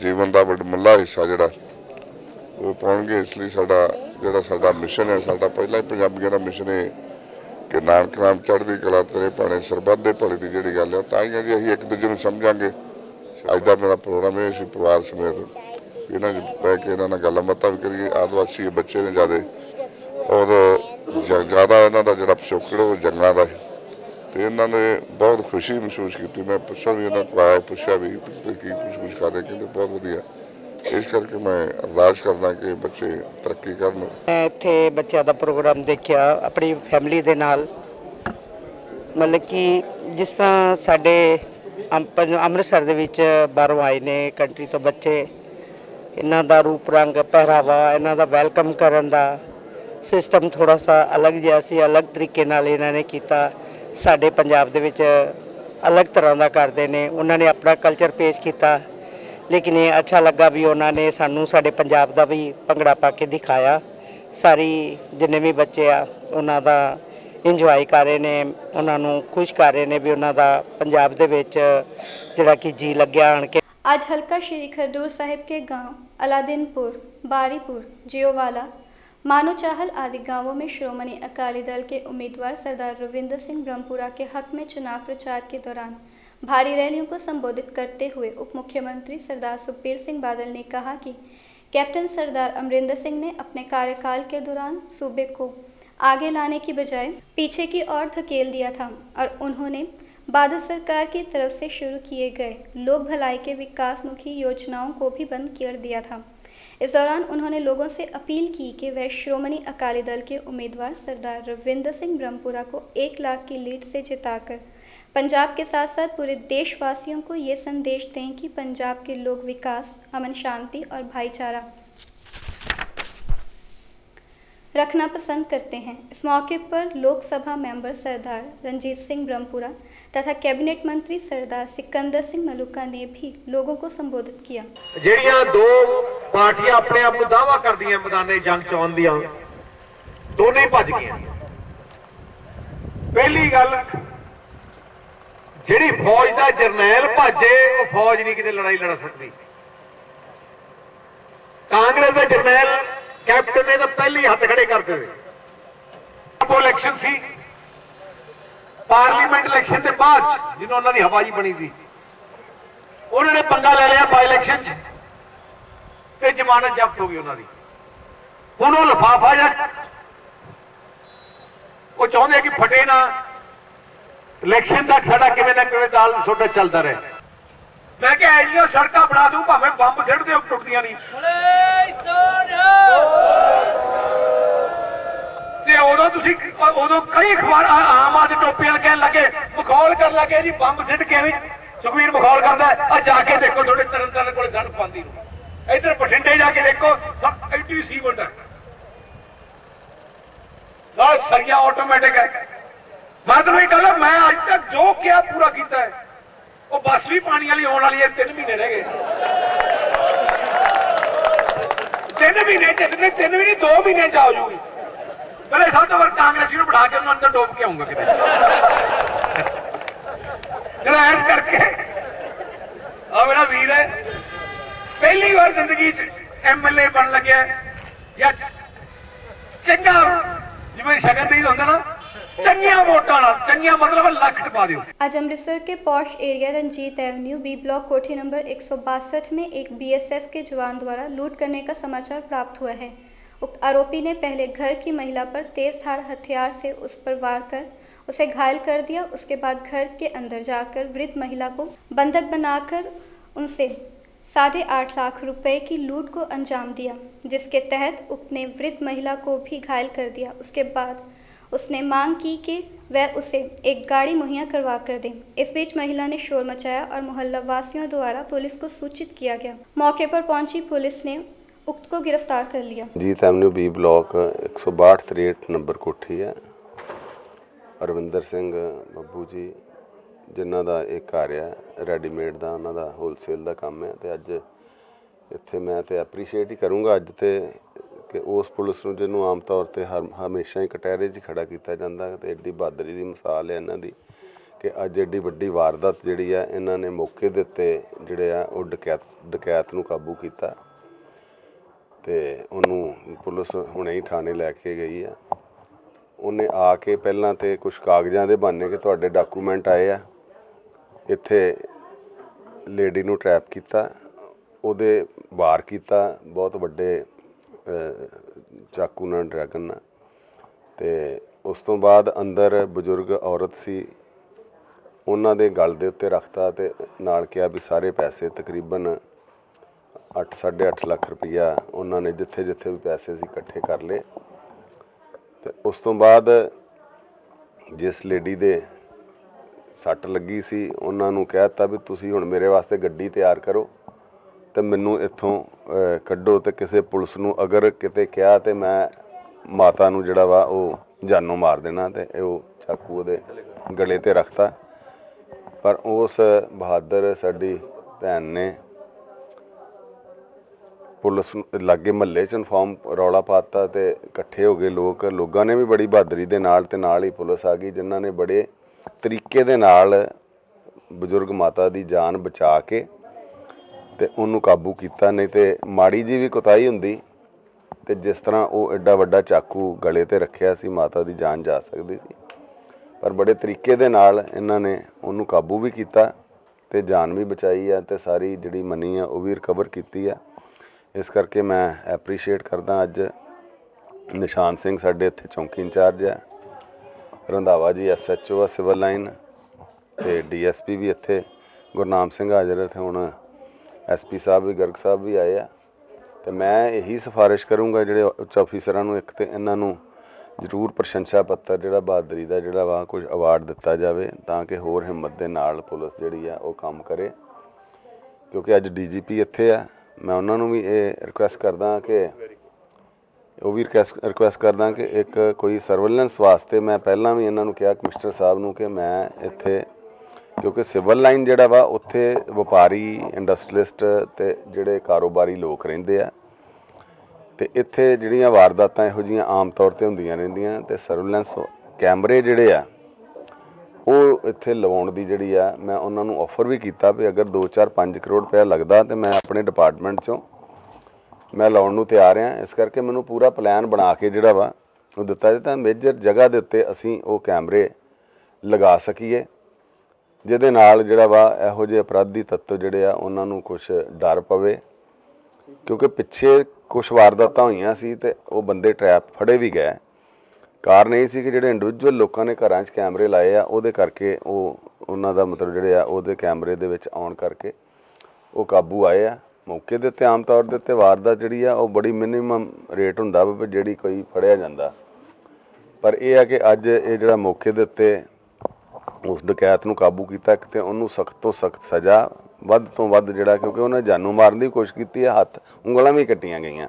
Speaker 10: ਜੀਵਨ ਦਾ ਵੱਡਮੁੱਲਾ ਹਿੱਸਾ ਜਿਹੜਾ ਉਹ ਪਾਉਣਗੇ, ਇਸ ਲਈ ਸਾਡਾ ਜਿਹੜਾ ਸਾਡਾ ਮਿਸ਼ਨ ਹੈ, ਸਾਡਾ ਪਹਿਲਾ ਹੀ ਪੰਜਾਬੀਆਂ ਦਾ ਮਿਸ਼ਨ ਹੈ ਕਿ ਨਾਨਕ ਨਾਮ ਚੜ੍ਹਦੀ ਕਲਾ ਤੇਰੇ ਭਾਣੇ, ਸਰਬੱਤ ਦੇ ਭਲੇ ਦੀ ਜਿਹੜੀ ਗੱਲ ਹੈ ਤਾਂ ਹੀ ਜੀ, ਅਸੀਂ ਇੱਕ ਦੂਜੇ ਨੂੰ ਸਮਝਾਂਗੇ। ਅੱਜ ਦਾ ਮੇਰਾ ਪ੍ਰੋਗਰਾਮ ਇਹ ਸੀ ਪਰਿਵਾਰ ਸਮੇਤ ਇਹਨਾਂ 'ਚ ਬਹਿ ਕੇ ਇਹਨਾਂ ਨਾਲ ਗੱਲਾਂ ਬਾਤਾਂ ਵੀ ਕਰੀਏ। ਆਦਿਵਾਸੀ ਬੱਚੇ ਨੇ ਜਿਆਦੇ। ਔਰ ਜ਼ਿਆਦਾ ਇਹਨਾਂ ਦਾ ਜਿਹੜਾ ਪਿਛੋਕੜ ਉਹ ਜੰਗਾਂ ਦਾ ਹੈ। ਤੇ ਇਹਨਾਂ ਨੇ ਬਹੁਤ ਖੁਸ਼ੀ ਮਹਿਸੂਸ ਕੀਤੀ। ਮੈਂ ਪੁੱਛਿਆ ਵੀ, ਇਹਨਾਂ ਨੂੰ ਆਇਆ, ਪੁੱਛਿਆ ਵੀ ਕੀ ਕੁਝ ਕੁਝ ਕਰ ਰਹੇ, ਕਹਿੰਦੇ ਬਹੁਤ ਵਧੀਆ। ਇਸ ਕਰਕੇ ਮੈਂ ਅਰਦਾਸ ਕਰਦਾ ਕਿ ਬੱਚੇ ਤਰੱਕੀ ਕਰਨ।
Speaker 11: ਮੈਂ ਇੱਥੇ ਬੱਚਿਆਂ ਦਾ ਪ੍ਰੋਗਰਾਮ ਦੇਖਿਆ, ਆਪਣੀ ਫੈਮਿਲੀ ਦੇ ਨਾਲ। ਮਤਲਬ ਕਿ ਜਿਸ ਤਰ੍ਹਾਂ ਸਾਡੇ ਅੰਮ੍ਰਿਤਸਰ ਦੇ ਵਿੱਚ ਬਾਹਰੋਂ ਆਏ ਨੇ ਕੰਟਰੀ ਤੋਂ ਬੱਚੇ, ਇਹਨਾਂ ਦਾ ਰੂਪ ਰੰਗ, ਪਹਿਰਾਵਾ, ਇਹਨਾਂ ਦਾ ਵੈਲਕਮ ਕਰਨ ਦਾ ਸਿਸਟਮ ਥੋੜਾ ਸਾ ਅਲੱਗ ਜਿਹਾ ਸੀ, ਅਲੱਗ ਤਰੀਕੇ ਨਾਲ ਇਹਨਾਂ ਨੇ ਕੀਤਾ। ਸਾਡੇ ਪੰਜਾਬ ਦੇ ਵਿੱਚ ਅਲੱਗ ਤਰ੍ਹਾਂ ਦਾ ਕਰਦੇ ਨੇ, ਉਹਨਾਂ ਨੇ ਆਪਣਾ ਕਲਚਰ ਪੇਸ਼ ਕੀਤਾ। ਲੇਕਿਨ ਇਹ ਅੱਛਾ ਲੱਗਾ ਵੀ ਉਹਨਾਂ ਨੇ ਸਾਨੂੰ ਸਾਡੇ ਪੰਜਾਬ ਦਾ ਵੀ ਭੰਗੜਾ ਪਾ ਕੇ ਦਿਖਾਇਆ ਸਾਰੀ ਜਿੰਨੇ ਵੀ ਬੱਚੇ ਆ ਉਹਨਾਂ ਦਾ ਇੰਜੋਏ ਕਰ ਰਹੇ ਨੇ ਉਹਨਾਂ ਨੂੰ ਖੁਸ਼ ਕਰ ਰਹੇ ਨੇ ਵੀ ਉਹਨਾਂ ਦਾ ਪੰਜਾਬ ਦੇ ਵਿੱਚ ਜਿਹੜਾ ਕਿ ਜੀ ਲੱਗਿਆ ਆਣ ਕੇ
Speaker 1: आज हल्का श्री खरदूर साहिब के गांव अलादीनपुर बारीपुर जियोवाला मानो चाहल आदि गांवों में श्रोमणी अकाली दल के उम्मीदवार सरदार रविंद्र सिंह ब्रह्मपुरा के हक में चुनाव प्रचार के दौरान भारी रैलियों को संबोधित करते हुए उप मुख्यमंत्री सरदार सुखबीर सिंह बादल ने कहा कि कैप्टन सरदार अमरिंदर सिंह ने अपने कार्यकाल के दौरान सूबे को आगे लाने की बजाय पीछे की ओर धकेल दिया था और उन्होंने बादल सरकार की तरफ़ से शुरू किए गए लोक भलाई के विकासमुखी योजनाओं को भी बंद कर दिया था। इस दौरान उन्होंने लोगों से अपील की कि वह श्रोमणी अकाली दल के उम्मीदवार सरदार रविंद्र सिंह ब्रह्मपुरा को एक लाख की लीड से जिताकर पंजाब के साथ साथ पूरे देशवासियों को ये संदेश दें कि पंजाब के लोग विकास अमन शांति और भाईचारा रखना पसंद करते हैं इस मौके पर लोकसभा मेंबर सरदार रंजीत सिंह ब्रह्मपुरा तथा कैबिनेट मंत्री सरदार सिकंदर सिंह मलूका ने भी लोगों को संबोधित किया
Speaker 12: ਜਿਹੜੀਆਂ ਦੋ ਪਾਰਟੀਆਂ ਆਪਣੇ ਆਪ ਨੂੰ ਦਾਵਾ ਕਰਦੀਆਂ ਮੈਦਾਨੇ ਜੰਗ ਚ ਆਉਣ ਦੀਆਂ ਦੋਨੇ ਹੀ ਭੱਜ ਗਈਆਂ ਪਹਿਲੀ ਗੱਲ ਜਿਹੜੀ ਫੌਜ ਦਾ ਜਰਨੈਲ ਭੱਜੇ ਉਹ ਫੌਜ ਨਹੀਂ ਕਿਤੇ ਲੜਾਈ ਲੜ ਸਕਦੀ। ਕਾਂਗਰਸ ਦੇ ਜਰਨੈਲ ਕੈਪਟਨ ਨੇ ਤਾਂ ਪਹਿਲੇ ਹੱਥ ਖੜੇ ਕਰ ਦਿੱਤੇ। ਉਹ ਇਲੈਕਸ਼ਨ ਸੀ। ਪਾਰਲੀਮੈਂਟ ਇਲੈਕਸ਼ਨ ਦੇ ਬਾਅਦ 'ਚ, ਜਦੋਂ ਉਹਨਾਂ ਦੀ ਹਵਾਈ ਬਣੀ ਸੀ ਉਹਨਾਂ ਨੇ ਪੰਗਾ ਲੈ ਲਿਆ ਬਾਈ ਇਲੈਕਸ਼ਨ 'ਚ ਤੇ ਜ਼ਮਾਨਤ ਜ਼ਬਤ ਹੋ ਗਈ ਉਹਨਾਂ ਦੀ। ਹੁਣ ਉਹ ਲਫਾਫਾ ਜਾਂ ਉਹ ਚਾਹੁੰਦੇ ਕਿ ਫਟੇ ਨਾ ਇਲੈਕਸ਼ਨ ਤੱਕ ਸਾਡਾ ਕਿਵੇਂ ਨਾ ਕਿਵੇਂ ਦਾਲ ਤੁਹਾਡਾ ਚੱਲਦਾ ਰਹੇ। ਮੈਂ ਕਿਹਾ ਐਜੀਆਂ ਸੜਕਾਂ ਬਣਾ ਦੂੰ ਭਾਵੇਂ ਬੰਬ ਸਿੱਟ ਦਿਓ ਟੁੱਟਦੀਆਂ ਨਹੀਂ। ਤੇ ਉਦੋਂ ਤੁਸੀਂ ਉਦੋਂ ਕਈ ਅਖਬਾਰ ਆਮ ਆਦਮੀ ਟੋਪੀਆਂ ਕਹਿਣ ਲੱਗੇ ਮਖੌਲ ਕਰਨ ਲੱਗੇ ਜੀ, ਬੰਬ ਸਿੱਟ ਕੇ ਐਵੇਂ ਸੁਖਵੀਰ ਮਖੌਲ ਕਰਦਾ ਆ ਜਾ ਕੇ ਦੇਖੋ ਤੁਹਾਡੇ ਤਰਨ ਤਰਨ ਕੋਲ ਸੜਕ ਪਾਉਂਦੀ ਨੂੰ ਇੱਧਰ ਬਠਿੰਡੇ ਜਾ ਕੇ ਦੇਖੋ ਐਡੀ ਸੀ ਬੰਦਾ ਨਾਲ ਸਰੀਆ ਆਟੋਮੈਟਿਕ ਹੈ। ਮੈਂ ਤੁਹਾਨੂੰ ਇਹ ਗੱਲ ਮੈਂ ਅੱਜ ਤੱਕ ਜੋ ਕਿਹਾ ਪੂਰਾ ਕੀਤਾ ਹੈ। ਉਹ ਬੱਸ ਵੀ ਪਾਣੀ ਵਾਲੀ ਆਉਣ ਵਾਲੀ ਹੈ 3 ਮਹੀਨੇ ਰਹਿ ਗਏ। ਤਿੰਨ ਮਹੀਨੇ ਜਿੱਤਨੇ ਤਿੰਨ ਮਹੀਨੇ ਨਹੀਂ 2 ਮਹੀਨੇ ਚ ਆ ਜੂਗੀ ਪਹਿਲੇ ਸਭ ਤੋਂ ਵੱਧ ਕਾਂਗਰਸੀ ਨੂੰ ਬਿਠਾ ਕੇ ਉਹਨੂੰ ਅੰਦਰ ਡੋਬ ਕੇ ਆਉਂਗਾ ਕਿਤੇ। ਜਿਹੜਾ ਐਸ ਕਰਕੇ ਆ ਮੇਰਾ ਵੀਰ ਹੈ, ਪਹਿਲੀ ਵਾਰ ਜ਼ਿੰਦਗੀ 'ਚ ਐਮਐਲਏ ਬਣ ਲੱਗਿਆ ਜਾਂ ਚੰਗਾ, ਜਿਵੇਂ ਸ਼ਗਨ ਦੇ ਹੁੰਦਾ ਨਾ ਚੰਗੀਆਂ ਵੋਟਾਂ ਨਾਲ ਚੰਗੀਆਂ ਮਤਲਬ ਲੱਖ ਟਪਾ ਦਿਓ
Speaker 1: आज अमृतसर के posh area Ranjit avenue B block कोठी नंबर एक में एक बीएसएफ के जवान द्वारा लूट करने का समाचार प्राप्त हुआ है उक्त आरोपी ने पहले घर की महिला पर तेज धार हथियार से उस पर वार कर उसे घायल कर दिया उसके बाद घर के अंदर जाकर वृद्ध महिला को बंधक बनाकर उनसे साढ़े आठ लाख रुपए की लूट को अंजाम दिया जिसके तहत उक्त ने वृद्ध महिला को भी घायल कर दिया उसके बाद उसने मांग की कि वह उसे एक गाड़ी मुहैया करवा कर दें इस बीच महिला ने शोर मचाया और मोहल्ला वासियों द्वारा पुलिस को सूचित किया गया मौके पर पहुंची पुलिस ने उक्त को गिरफ्तार कर लिया
Speaker 13: Jeet avenue B block 162 63 number ਕੋਠੀ ਹੈ ਅਰਵਿੰਦਰ ਸਿੰਘ ਬੱਬੂ ਜੀ ਜਿਨ੍ਹਾਂ ਦਾ ਇਹ ਘਰ ਹੈ ਰੈਡੀਮੇਡ ਦਾ ਉਹਨਾਂ ਦਾ ਹੋਲਸੇਲ ਦਾ ਕੰਮ ਹੈ ਤੇ ਅੱਜ ਇੱਥੇ ਮੈਂ ਤੇ ਐਪਰੀਸ਼ੀਏਟ ਹੀ ਕਰੂੰਗਾ ਅੱਜ ਤੇ ਕਿ ਉਸ ਪੁਲਿਸ ਨੂੰ ਜਿਹਨੂੰ ਆਮ ਤੌਰ ਤੇ ਹਰ ਹਮੇਸ਼ਾ ਹੀ ਕਟਹਿਰੇ 'ਚ ਹੀ ਖੜਾ ਕੀਤਾ ਜਾਂਦਾ ਹੈ ਤੇ ਐਡੀ ਬਹਾਦਰੀ ਦੀ ਮਿਸਾਲ ਹੈ ਇਹਨਾਂ ਦੀ ਕਿ ਅੱਜ ਐਡੀ ਵੱਡੀ ਵਾਰਦਾਤ ਜਿਹੜੀ ਆ ਇਹਨਾਂ ਨੇ ਮੌਕੇ ਦੇ ਉੱਤੇ ਜਿਹੜੇ ਆ ਉਹ ਡਕੈਤ ਡਕੈਤ ਨੂੰ ਕਾਬੂ ਕੀਤਾ ਤੇ ਉਹਨੂੰ ਪੁਲਿਸ ਹੁਣੇ ਹੀ ਥਾਣੇ ਲੈ ਕੇ ਗਈ ਆ ਉਹਨੇ ਆ ਕੇ ਪਹਿਲਾਂ ਤੇ ਕੁਝ ਕਾਗਜ਼ਾਂ ਦੇ ਬਹਾਨੇ ਕਿ ਤੁਹਾਡੇ ਡਾਕੂਮੈਂਟ ਆਏ ਆ, ਇੱਥੇ ਲੇਡੀ ਨੂੰ ਟਰੈਪ ਕੀਤਾ, ਉਹਦੇ ਵਾਰ ਕੀਤਾ, ਬਹੁਤ ਵੱਡੇ ਚਾਕੂ ਨਾਲ ਡਰੈਗਨ ਨਾਲ। ਤੇ ਉਸ ਤੋਂ ਬਾਅਦ ਅੰਦਰ ਬਜ਼ੁਰਗ ਔਰਤ ਸੀ। ਉਹਨਾਂ ਦੇ ਗਲ ਦੇ ਉੱਤੇ ਰੱਖਤਾ ਤੇ ਨਾਲ ਕਿਹਾ ਵੀ ਸਾਰੇ ਪੈਸੇ ਤਕਰੀਬਨ 8 ਅੱਠ ਲੱਖ ਰੁਪਈਆ ਉਹਨਾਂ ਨੇ ਜਿੱਥੇ ਜਿੱਥੇ ਵੀ ਪੈਸੇ ਸੀ ਇਕੱਠੇ ਕਰ ਲਏ। ਤੇ ਉਸ ਤੋਂ ਬਾਅਦ ਜਿਸ ਲੇਡੀ ਦੇ ਸੱਟ ਲੱਗੀ ਸੀ, ਉਹਨਾਂ ਨੂੰ ਕਹਿ ਦਿੱਤਾ ਵੀ ਤੁਸੀਂ ਹੁਣ ਮੇਰੇ ਵਾਸਤੇ ਗੱਡੀ ਤਿਆਰ ਕਰੋ। ਤੇ ਮੈਨੂੰ ਇੱਥੋਂ ਕੱਢੋ ਤੇ ਕਿਸੇ ਪੁਲਿਸ ਨੂੰ ਅਗਰ ਕਿਤੇ ਕਿਹਾ ਤੇ ਮੈਂ ਮਾਤਾ ਨੂੰ ਜਿਹੜਾ ਵਾ ਉਹ ਜਾਨੋਂ ਮਾਰ ਦੇਣਾ ਤੇ ਉਹ ਚਾਕੂ ਉਹਦੇ ਗਲੇ ਤੇ ਰੱਖਤਾ। ਪਰ ਉਸ ਬਹਾਦਰ ਸਾਡੀ ਭੈਣ ਨੇ ਪੁਲਿਸ ਲਾਗੇ ਮਹੱਲੇ 'ਚ ਇਨਫਾਰਮ ਰੌਲਾ ਪਾਤਾ ਤੇ ਇਕੱਠੇ ਹੋ ਗਏ ਲੋਕ। ਲੋਕਾਂ ਨੇ ਵੀ ਬੜੀ ਬਹਾਦਰੀ ਦੇ ਨਾਲ ਤੇ ਨਾਲ ਹੀ ਪੁਲਿਸ ਆ ਗਈ, ਜਿਨ੍ਹਾਂ ਨੇ ਬੜੇ ਤਰੀਕੇ ਦੇ ਨਾਲ ਬਜ਼ੁਰਗ ਮਾਤਾ ਦੀ ਜਾਨ ਬਚਾ ਕੇ ਤੇ ਉਹਨੂੰ ਕਾਬੂ ਕੀਤਾ, ਨਹੀਂ ਤੇ ਮਾੜੀ ਜੀ ਵੀ ਕੁਤਾਈ ਹੁੰਦੀ ਤੇ ਜਿਸ ਤਰ੍ਹਾਂ ਉਹ ਐਡਾ ਵੱਡਾ ਚਾਕੂ ਗਲੇ ਤੇ ਰੱਖਿਆ ਸੀ, ਮਾਤਾ ਦੀ ਜਾਨ ਜਾ ਸਕਦੀ ਸੀ। ਪਰ ਬੜੇ ਤਰੀਕੇ ਦੇ ਨਾਲ ਇਹਨਾਂ ਨੇ ਉਹਨੂੰ ਕਾਬੂ ਵੀ ਕੀਤਾ ਤੇ ਜਾਨ ਵੀ ਬਚਾਈ ਆ ਤੇ ਸਾਰੀ ਜਿਹੜੀ ਮਨੀ ਆ ਉਹ ਵੀ ਰਿਕਵਰ ਕੀਤੀ ਆ। ਇਸ ਕਰਕੇ ਮੈਂ ਐਪਰੀਸ਼ੀਏਟ ਕਰਦਾ ਅੱਜ ਨਿਸ਼ਾਨ ਸਿੰਘ ਸਾਡੇ ਇੱਥੇ ਚੌਂਕੀ ਇੰਚਾਰਜ ਹੈ ਰੰਧਾਵਾ ਜੀ ਐਸਐਚਓ ਆ, ਸਿਵਲ ਲਾਈਨ ਤੇ ਡੀਐਸਪੀ ਵੀ ਇੱਥੇ, ਗੁਰਨਾਮ ਸਿੰਘ ਹਾਜ਼ਰ ਇੱਥੇ ਹੁਣ ਐਸਪੀ ਸਾਹਿਬ ਵੀ, ਗਰਗ ਸਾਹਿਬ ਵੀ ਆਏ ਆ। ਤੇ ਮੈਂ ਇਹੀ ਸਿਫਾਰਿਸ਼ ਕਰੂੰਗਾ ਜਿਹੜੇ ਉੱਚ ਅਫੀਸਰਾਂ ਨੂੰ, ਇੱਕ ਤੇ ਇਹਨਾਂ ਨੂੰ ਜ਼ਰੂਰ ਪ੍ਰਸ਼ੰਸਾ ਪੱਤਰ ਜਿਹੜਾ ਬਹਾਦਰੀ ਦਾ, ਜਿਹੜਾ ਵਾ ਕੁਝ ਅਵਾਰਡ ਦਿੱਤਾ ਜਾਵੇ, ਤਾਂ ਕਿ ਹੋਰ ਹਿੰਮਤ ਦੇ ਨਾਲ ਪੁਲਿਸ ਜਿਹੜੀ ਆ, ਉਹ ਕੰਮ ਕਰੇ। ਕਿਉਂਕਿ ਅੱਜ ਡੀਜੀਪੀ ਇੱਥੇ ਆ। ਮੈਂ ਉਹਨਾਂ ਨੂੰ ਵੀ ਇਹ ਰਿਕੁਐਸਟ ਕਰਦਾ ਕਿ, ਉਹ ਵੀ ਰਿਕੁਐਸਟ ਕਰਦਾ ਕਿ ਇੱਕ ਕੋਈ ਸਰਵੇਲੈਂਸ ਵਾਸਤੇ ਮੈਂ ਪਹਿਲਾਂ ਵੀ ਇਹਨਾਂ ਨੂੰ ਕਿਹਾ, ਕਮਿਸ਼ਨਰ ਸਾਹਿਬ ਨੂੰ, ਕਿ ਮੈਂ ਇੱਥੇ ਕਿਉਂਕਿ ਸਿਵਲ ਲਾਈਨ ਜਿਹੜਾ ਵਾ, ਉੱਥੇ ਵਪਾਰੀ ਇੰਡਸਟਰੀਲਿਸਟ ਤੇ ਜਿਹੜੇ ਕਾਰੋਬਾਰੀ ਲੋਕ ਰਹਿੰਦੇ ਆ। ਤੇ ਇੱਥੇ ਜਿਹੜੀਆਂ ਵਾਰਦਾਤਾਂ ਇਹੋ ਜੀਆਂ ਆਮ ਤੌਰ ਤੇ ਹੁੰਦੀਆਂ ਰਹਿੰਦੀਆਂ ਤੇ ਸਰਵਲੈਂਸ ਕੈਮਰੇ ਜਿਹੜੇ ਆ, ਉਹ ਇੱਥੇ ਲਵਾਉਣ ਦੀ ਜਿਹੜੀ ਆ, ਮੈਂ ਉਹਨਾਂ ਨੂੰ ਆਫਰ ਵੀ ਕੀਤਾ ਵੀ ਅਗਰ 2 4 5 ਕਰੋੜ ਰੁਪਏ ਲੱਗਦਾ ਤੇ ਮੈਂ ਆਪਣੇ ਡਿਪਾਰਟਮੈਂਟ ਚੋਂ ਮੈਂ ਲਾਉਣ ਨੂੰ ਤਿਆਰ ਆ। ਇਸ ਕਰਕੇ ਮੈਨੂੰ ਪੂਰਾ ਪਲਾਨ ਬਣਾ ਕੇ ਜਿਹੜਾ ਵਾ, ਉਹ ਦਿੱਤਾ ਜੇ ਤਾਂ ਮੇਜਰ ਜਗ੍ਹਾ ਦੇ ਉੱਤੇ ਅਸੀਂ ਉਹ ਕੈਮਰੇ ਲਗਾ ਸਕੀਏ। ਜਿਹਦੇ ਨਾਲ ਜਿਹੜਾ ਵਾ ਇਹੋ ਜਿਹੇ ਅਪਰਾਧੀ ਤੱਤਵ ਜਿਹੜੇ ਆ, ਉਹਨਾਂ ਨੂੰ ਕੁਝ ਡਰ ਪਵੇ। ਕਿਉਂਕਿ ਪਿੱਛੇ ਕੁਝ ਵਾਰਦਾਤਾਂ ਹੋਈਆਂ ਸੀ ਤੇ ਉਹ ਬੰਦੇ ਟਰੈਪ ਫੜੇ ਵੀ ਗਏ। ਕਾਰਨ ਇਹ ਸੀ ਕਿ ਜਿਹੜੇ ਇੰਡੀਵਿਜੂਅਲ ਲੋਕਾਂ ਨੇ ਘਰਾਂ 'ਚ ਕੈਮਰੇ ਲਾਏ ਆ, ਉਹਦੇ ਕਰਕੇ ਉਹ, ਉਹਨਾਂ ਦਾ ਮਤਲਬ ਜਿਹੜੇ ਆ, ਉਹਦੇ ਕੈਮਰੇ ਦੇ ਵਿੱਚ ਆਉਣ ਕਰਕੇ ਉਹ ਕਾਬੂ ਆਏ ਆ। ਮੌਕੇ ਦੇ ਉੱਤੇ ਆਮ ਤੌਰ ਦੇ ਉੱਤੇ ਵਾਰਦਾਤ ਜਿਹੜੀ ਆ, ਉਹ ਬੜੀ ਮਿਨੀਮਮ ਰੇਟ ਹੁੰਦਾ ਵਾ ਵੀ ਜਿਹੜੀ ਕੋਈ ਫੜਿਆ ਜਾਂਦਾ। ਪਰ ਇਹ ਆ ਕਿ ਅੱਜ ਇਹ ਜਿਹੜਾ ਮੌਕੇ ਦੇ ਉੱਤੇ ਉਸ ਡਕੈਤ ਨੂੰ ਕਾਬੂ ਕੀਤਾ ਇੱਕ ਤੇ ਉਹਨੂੰ ਸਖਤ ਤੋਂ ਸਖਤ ਸਜ਼ਾ, ਵੱਧ ਤੋਂ ਵੱਧ ਜਿਹੜਾ ਕਿਉਂਕਿ ਉਹਨੇ ਜਾਨੂ ਮਾਰਨ ਦੀ ਕੋਸ਼ਿਸ਼ ਕੀਤੀ ਹੈ ਹੱਥ, ਉਂਗਲਾਂ ਵੀ ਕੱਟੀਆਂ ਗਈਆਂ।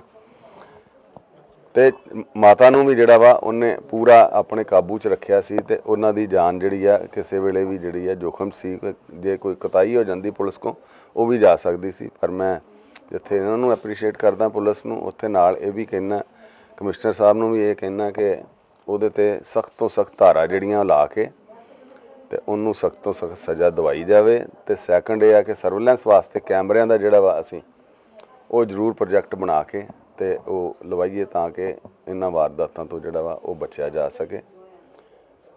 Speaker 13: ਤੇ ਮਾਤਾ ਨੂੰ ਵੀ ਜਿਹੜਾ ਵਾ ਉਹਨੇ ਪੂਰਾ ਆਪਣੇ ਕਾਬੂ 'ਚ ਰੱਖਿਆ ਸੀ ਤੇ ਉਹਨਾਂ ਦੀ ਜਾਨ ਜਿਹੜੀ ਆ, ਕਿਸੇ ਵੇਲੇ ਵੀ ਜਿਹੜੀ ਆ ਜੋਖਮ ਸੀ ਜੇ ਕੋਈ ਕਤਾਈ ਹੋ ਜਾਂਦੀ ਪੁਲਿਸ ਕੋ ਉਹ ਵੀ ਜਾ ਸਕਦੀ ਸੀ। ਪਰ ਮੈਂ ਜਿੱਥੇ ਇਹਨਾਂ ਨੂੰ ਐਪਰੀਸ਼ੀਏਟ ਕਰਦਾ ਪੁਲਿਸ ਨੂੰ, ਉੱਥੇ ਨਾਲ ਇਹ ਵੀ ਕਹਿਣਾ ਕਮਿਸ਼ਨਰ ਸਾਹਿਬ ਨੂੰ ਵੀ ਇਹ ਕਹਿਣਾ ਕਿ ਉਹਦੇ ਤੇ ਸਖਤ ਤੋਂ ਸਖਤ ਧਾਰਾ ਜਿਹੜੀਆਂ ਲਾ ਕੇ ਤੇ ਉਹਨੂੰ ਸਖਤ ਤੋਂ ਸਖਤ ਸਜ਼ਾ ਦਵਾਈ ਜਾਵੇ ਤੇ ਸੈਕੰਡ ਇਹ ਆ ਕਿ ਸਰਵੇਲੈਂਸ ਵਾਸਤੇ ਕੈਮਰਿਆਂ ਦਾ ਜਿਹੜਾ ਵਾ ਅਸੀਂ ਉਹ ਜ਼ਰੂਰ ਪ੍ਰੋਜੈਕਟ ਬਣਾ ਕੇ ਤੇ ਉਹ ਲਵਾਈਏ ਤਾਂ ਕਿ ਇਹਨਾਂ ਵਾਰਦਾਤਾਂ ਤੋਂ ਜਿਹੜਾ ਵਾ ਉਹ ਬਚਿਆ ਜਾ ਸਕੇ।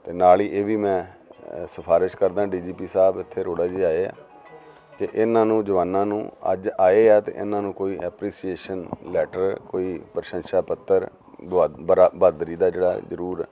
Speaker 13: ਤੇ ਨਾਲ ਹੀ ਇਹ ਵੀ ਮੈਂ ਅ, ਸਿਫਾਰਿਸ਼ ਕਰਦਾ ਡੀਜੀਪੀ ਸਾਹਿਬ ਇੱਥੇ ਰੋੜਾ ਜੀ ਆਏ ਆ ਕਿ ਇਹਨਾਂ ਨੂੰ ਜਵਾਨਾਂ ਨੂੰ ਅੱਜ ਆਏ ਆ ਤੇ ਇਹਨਾਂ ਨੂੰ ਕੋਈ ਐਪਰੀਸੀਏਸ਼ਨ ਲੈਟਰ ਕੋਈ ਪ੍ਰਸ਼ੰਸਾ ਪੱਤਰ ਬਰਾ- ਬਹਾਦਰੀ ਦਾ ਜਿਹੜਾ ਜ਼ਰੂਰ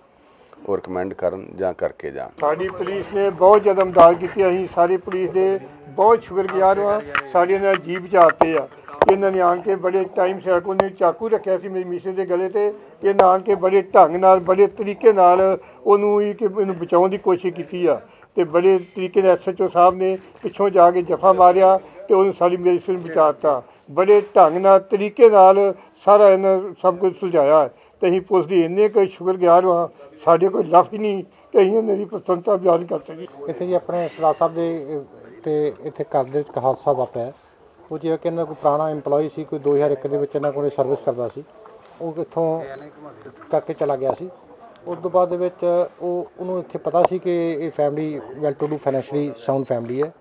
Speaker 13: ਉਹ ਰეკਮੈਂਡ ਕਰਨ ਜਾਂ ਕਰਕੇ ਜਾਣ।
Speaker 8: ਸਾਡੀ ਪੁਲਿਸ ਨੇ ਬਹੁਤ ਜ਼ਿਆਦਾ ਮਦਦ ਕੀਤੀ, ਅਸੀਂ ਸਾਰੀ ਪੁਲਿਸ ਦੇ ਬਹੁਤ ਸ਼ੁਕਰਗੁਜ਼ਾਰ ਹਾਂ ਸਾਡੇ ਨਾਲ ਜੀਵ ਬਚਾਤੇ ਆ। ਇਹਨਾਂ ਨੇ ਆਣ ਕੇ ਬੜੇ ਟਾਈਮ ਸਿਰ ਉਹਨੇ ਚਾਕੂ ਰੱਖਿਆ ਸੀ ਮੇਰੀ ਮਿਸੇ ਦੇ ਗਲੇ ਤੇ, ਇਹਨਾਂ ਆਣ ਕੇ ਬੜੇ ਢੰਗ ਨਾਲ, ਬੜੇ ਤਰੀਕੇ ਨਾਲ ਉਹਨੂੰ ਹੀ ਕਿ ਇਹਨੂੰ ਬਚਾਉਣ ਦੀ ਕੋਸ਼ਿਸ਼ ਕੀਤੀ ਆ। ਤੇ ਬੜੇ ਤਰੀਕੇ ਨਾਲ ਐਸਐਚਓ ਸਾਹਿਬ ਨੇ ਪਿੱਛੋਂ ਜਾ ਕੇ ਜਫਾ ਮਾਰਿਆ ਤੇ ਉਹਨੂੰ ਸਾਡੀ ਮੇਰੀ ਨੂੰ ਬਚਾਤਾ ਬੜੇ ਢੰਗ ਨਾਲ, ਤਰੀਕੇ ਨਾਲ ਸਾਰਾ ਇਹਨਾਂ ਸਭ ਕੁਝ ਸੁਲਝਾਇਆ। ਤੇ ਅਸੀਂ ਪੁਲਿਸ ਦੀ ਇੰਨੇ ਕੁ ਸ਼ੁਕਰਗੁਜ਼ਾਰ ਹਾਂ ਸਾਡੇ ਕੋਈ ਲਫ਼ਜ਼ ਨਹੀਂ ਕਿ ਅਸੀਂ ਇਹਨਾਂ ਦੀ ਪ੍ਰਸ਼ੰਸਾ ਬਿਆਨ ਕਰ ਸਕੀਏ।
Speaker 14: ਇੱਥੇ ਜੀ ਆਪਣੇ ਸਰਦਾਰ ਸਾਹਿਬ ਦੇ ਅਹ, ਤੇ ਇੱਥੇ ਘਰ ਦੇ ਵਿੱਚ ਇੱਕ ਹਾਦਸਾ ਵਾਪਰਿਆ ਉਹ ਜਿਵੇਂ ਕਿ ਇਹਨਾਂ ਦਾ ਕੋਈ ਪੁਰਾਣਾ EMPLOYE ਸੀ ਕੋਈ 2001 ਦੇ ਵਿੱਚ ਇਹਨਾਂ ਕੋਲੇ ਸਰਵਿਸ ਕਰਦਾ ਸੀ। ਉਹ ਇੱਥੋਂ ਕਰਕੇ ਚਲਾ ਗਿਆ ਸੀ। ਉਸ ਤੋਂ ਬਾਅਦ ਦੇ ਵਿੱਚ ਉਹ ਉਹਨੂੰ ਇੱਥੇ ਪਤਾ ਸੀ ਕਿ ਇਹ family well to do financially sound family ਹੈ।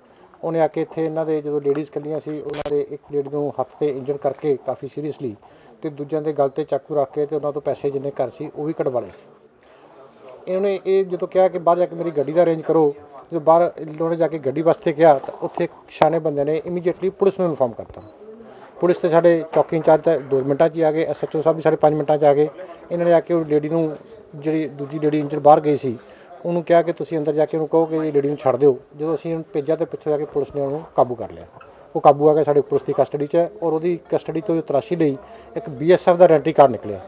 Speaker 14: ਉਹਨੇ ਆ ਕੇ ਇੱਥੇ ਇਹਨਾਂ ਦੇ ਜਦੋਂ ਲੇਡੀਜ਼ ਕੱਲੀਆਂ ਸੀ ਉਹਨਾਂ ਦੇ ਇੱਕ ਲੇਡੀ ਨੂੰ ਹੱਥ ਤੇ ਇੰਜਰ ਕਰਕੇ ਕਾਫੀ ਸੀਰੀਅਸਲੀ ਤੇ ਦੂਜਿਆਂ ਦੇ ਗਲ ਤੇ ਚਾਕੂ ਰੱਖ ਕੇ ਤੇ ਉਹਨਾਂ ਤੋਂ ਪੈਸੇ ਜਿੰਨੇ ਘਰ ਸੀ ਉਹ ਵੀ ਕਢਵਾ ਲਏ ਸੀ। ਇਹਨੇ ਇਹ ਜਦੋਂ ਕਿਹਾ ਕਿ ਬਾਹਰ ਜਾ ਕੇ ਮੇਰੀ ਗੱਡੀ ਦਾ ਅਰੇਂਜ ਕਰੋ, ਜਦੋਂ ਬਾਹਰ ਉਹਨੇ ਜਾ ਕੇ ਗੱਡੀ ਵਾਸਤੇ ਕਿਹਾ, ਤਾਂ ਉੱਥੇ ਸ਼ਾਨੇ ਬੰਦੇ ਨੇ ਇਮੀਡੀਏਟਲੀ ਪੁਲਿਸ ਨੂੰ ਇਨਫੋਰਮ ਕਰਤਾ। ਪੁਲਿਸ ਤੇ ਸਾਡੇ ਚੌਕੀ ਇੰਚਾਰਜ ਤਾਂ ਦੋ ਮਿੰਟਾਂ 'ਚ ਹੀ ਆ ਗਏ ਐਸਐਚਓ ਸਾਹਿਬ ਵੀ ਸਾਡੇ 5 ਮਿੰਟਾਂ 'ਚ ਆ ਗਏ। ਇਹਨਾਂ ਨੇ ਆ ਕੇ ਉਹ ਲੇਡੀ ਨੂੰ ਜਿਹੜੀ ਦੂਜੀ ਲੇਡੀ ਇੰਜਰ ਬਾਹਰ ਗਈ ਸੀ, ਉਹਨੂੰ ਕਿਹਾ ਕਿ ਤੁਸੀਂ ਅੰਦਰ ਜਾ ਕੇ ਉਹਨੂੰ ਕਹੋ ਕਿ ਇਹ ਲੇਡੀ ਨੂੰ ਛੱਡ ਦਿਓ। ਜਦੋਂ ਅਸੀਂ ਉਹਨੂੰ ਭੇਜਿਆ ਤੇ ਪਿੱਛੇ ਜਾ ਕੇ ਪੁਲਿਸ ਨੇ ਉਹਨੂੰ ਕਾਬੂ ਕਰ ਲਿਆ। ਉਹ ਕਾਬੂ ਆ ਕੇ ਸਾਡੇ ਪੁਲਿਸ ਦੀ ਕਸਟਡੀ 'ਚ ਹੈ ਔਰ ਉਹਦੀ ਕਸਟਡੀ ਤੋਂ ਤਰਾਸ਼ੀ ਲਈ ਇੱਕ ਬੀਐਸਐਫ ਦਾ ਰੈਂਟਰੀ ਕਾਰਡ ਨਿਕਲਿਆ।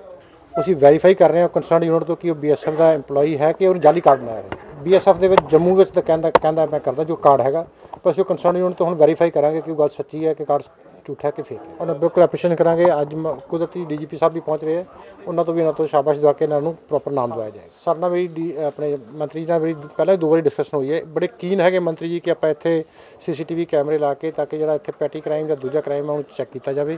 Speaker 14: ਅਸੀਂ ਵੈਰੀਫਾਈ ਕਰ ਰਹੇ ਹਾਂ ਕੰਸਰਨਡ ਯੂਨਿਟ ਤੋਂ ਕਿ ਉਹ ਬੀਐਸਐਫ ਦਾ EMPLOYEE ਹੈ ਕਿ ਉਹਨੂੰ ਜਾਲੀ ਕਾਰਡ ਬਣਾਇਆ ਹੈ। ਬੀਐਸਐਫ ਦੇ ਵਿੱਚ ਜੰਮੂ ਵਿੱਚ ਤਾਂ ਕਹਿੰਦਾ ਕਹਿੰਦਾ ਮੈਂ ਕਰਦਾ ਜੋ ਕਾਰਡ ਹੈਗਾ, ਪਰ ਅਸੀਂ ਉਹ ਕੰਸਰਨਡ ਯੂਨਿਟ ਤੋਂ ਹੁਣ ਵੈਰੀਫਾਈ ਕਰਾਂਗੇ ਕਿ ਉਹ ਗੱਲ ਸੱਚੀ ਹੈ ਕਿ ਕਾਰਡ ਝੂਠਾ ਹੈ ਕਿ ਫੇਕ ਹੈ। ਉਹਨਾਂ ਬਿਲਕੁਲ ਐਪਰੀਸ਼ੀਏਟ ਕਰਾਂਗੇ। ਅੱਜ ਮ- ਕੁਦਰਤੀ ਡੀਜੀਪੀ ਸਾਹਿਬ ਵੀ ਪਹੁੰਚ ਰਹੇ ਹੈ। ਉਹਨਾਂ ਤੋਂ ਵੀ ਇਹਨਾਂ ਤੋਂ ਸ਼ਾਬਾਸ਼ ਦਵਾ ਕੇ ਇਹਨਾਂ ਨੂੰ ਪ੍ਰੋਪਰ ਨਾਮ ਦਵਾਇਆ ਜਾਏਗਾ। ਸਾਡੇ ਨਾਲ ਵੀ ਡੀ- ਆਪਣੇ ਮੰਤਰੀ ਜੀ ਨਾਲ ਵੀ ਪਹਿਲਾਂ ਵੀ ਦੋ ਵਾਰੀ ਡਿਸਕਸ਼ਨ ਹੋਈ ਹੈ। ਬੜੇ ਕੀਨ ਹੈਗੇ ਮੰਤਰੀ ਜੀ ਕਿ ਆਪਾਂ ਇੱਥੇ ਸੀਸੀਟੀਵੀ ਕੈਮਰੇ ਲਾ ਕੇ ਤਾਂ ਕਿ ਜਿਹੜਾ ਇੱਥੇ ਪੈਟੀ ਕ੍ਰਾਈਮ ਜਾਂ ਦੂਜਾ ਕ੍ਰਾਈਮ ਹੈ, ਉਹਨੂੰ ਚੈੱਕ ਕੀਤਾ ਜਾਵੇ।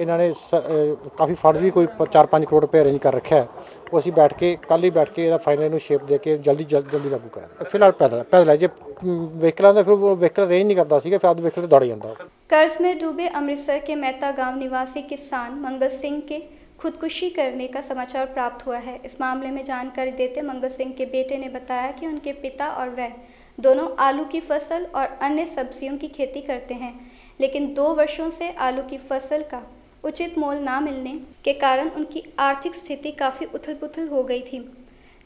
Speaker 14: ਇਹਨਾਂ ਨੇ ਸ- ਅਹ ਕਾਫੀ ਫੰਡ ਵੀ ਕੋਈ 4-5 ਕਰੋੜ ਰੁਪਏ ਅਰੇਂਜ ਕਰ ਰੱਖਿਆ ਹੈ ਉਹ ਅਸੀਂ ਬੈਠ ਕੇ ਕੱਲ ਹੀ ਬੈਠ ਕੇ ਇਹਦਾ ਫਾਈਨਲ ਨੂੰ ਸ਼ੇਪ ਦੇ ਕੇ ਜਲਦੀ ਜਲਦੀ ਜਲਦੀ ਲਾਗੂ ਕਰਾਂਗੇ ਫਿਲਹਾਲ ਪੈਦਲ ਪੈਦਲ ਹੈ ਜੇ ਵਹੀਕਲਾਂ ਦਾ ਫਿਰ ਉਹ ਵਹੀਕਲ ਅਰੇਂਜ ਨਹੀਂ ਕਰਦਾ ਸੀਗਾ ਫਿਰ ਆਦ ਵਹੀਕਲ ਤੇ ਦੌੜ ਜਾਂਦਾ ਉਹ।
Speaker 1: कर्ज में डूबे अमृतसर के मेहता गांव निवासी किसान मंगल सिंह के खुदकुशी करने का समाचार प्राप्त हुआ है इस मामले में जानकारी देते मंगल सिंह के बेटे ने बताया कि उनके पिता और वह दोनों आलू की फसल और अन्य सब्जियों की खेती करते हैं लेकिन दो वर्षों से आलू की फसल का उचित मोल ना मिलने के कारण उनकी आर्थिक स्थिति काफ़ी उथल पुथल हो गई थी,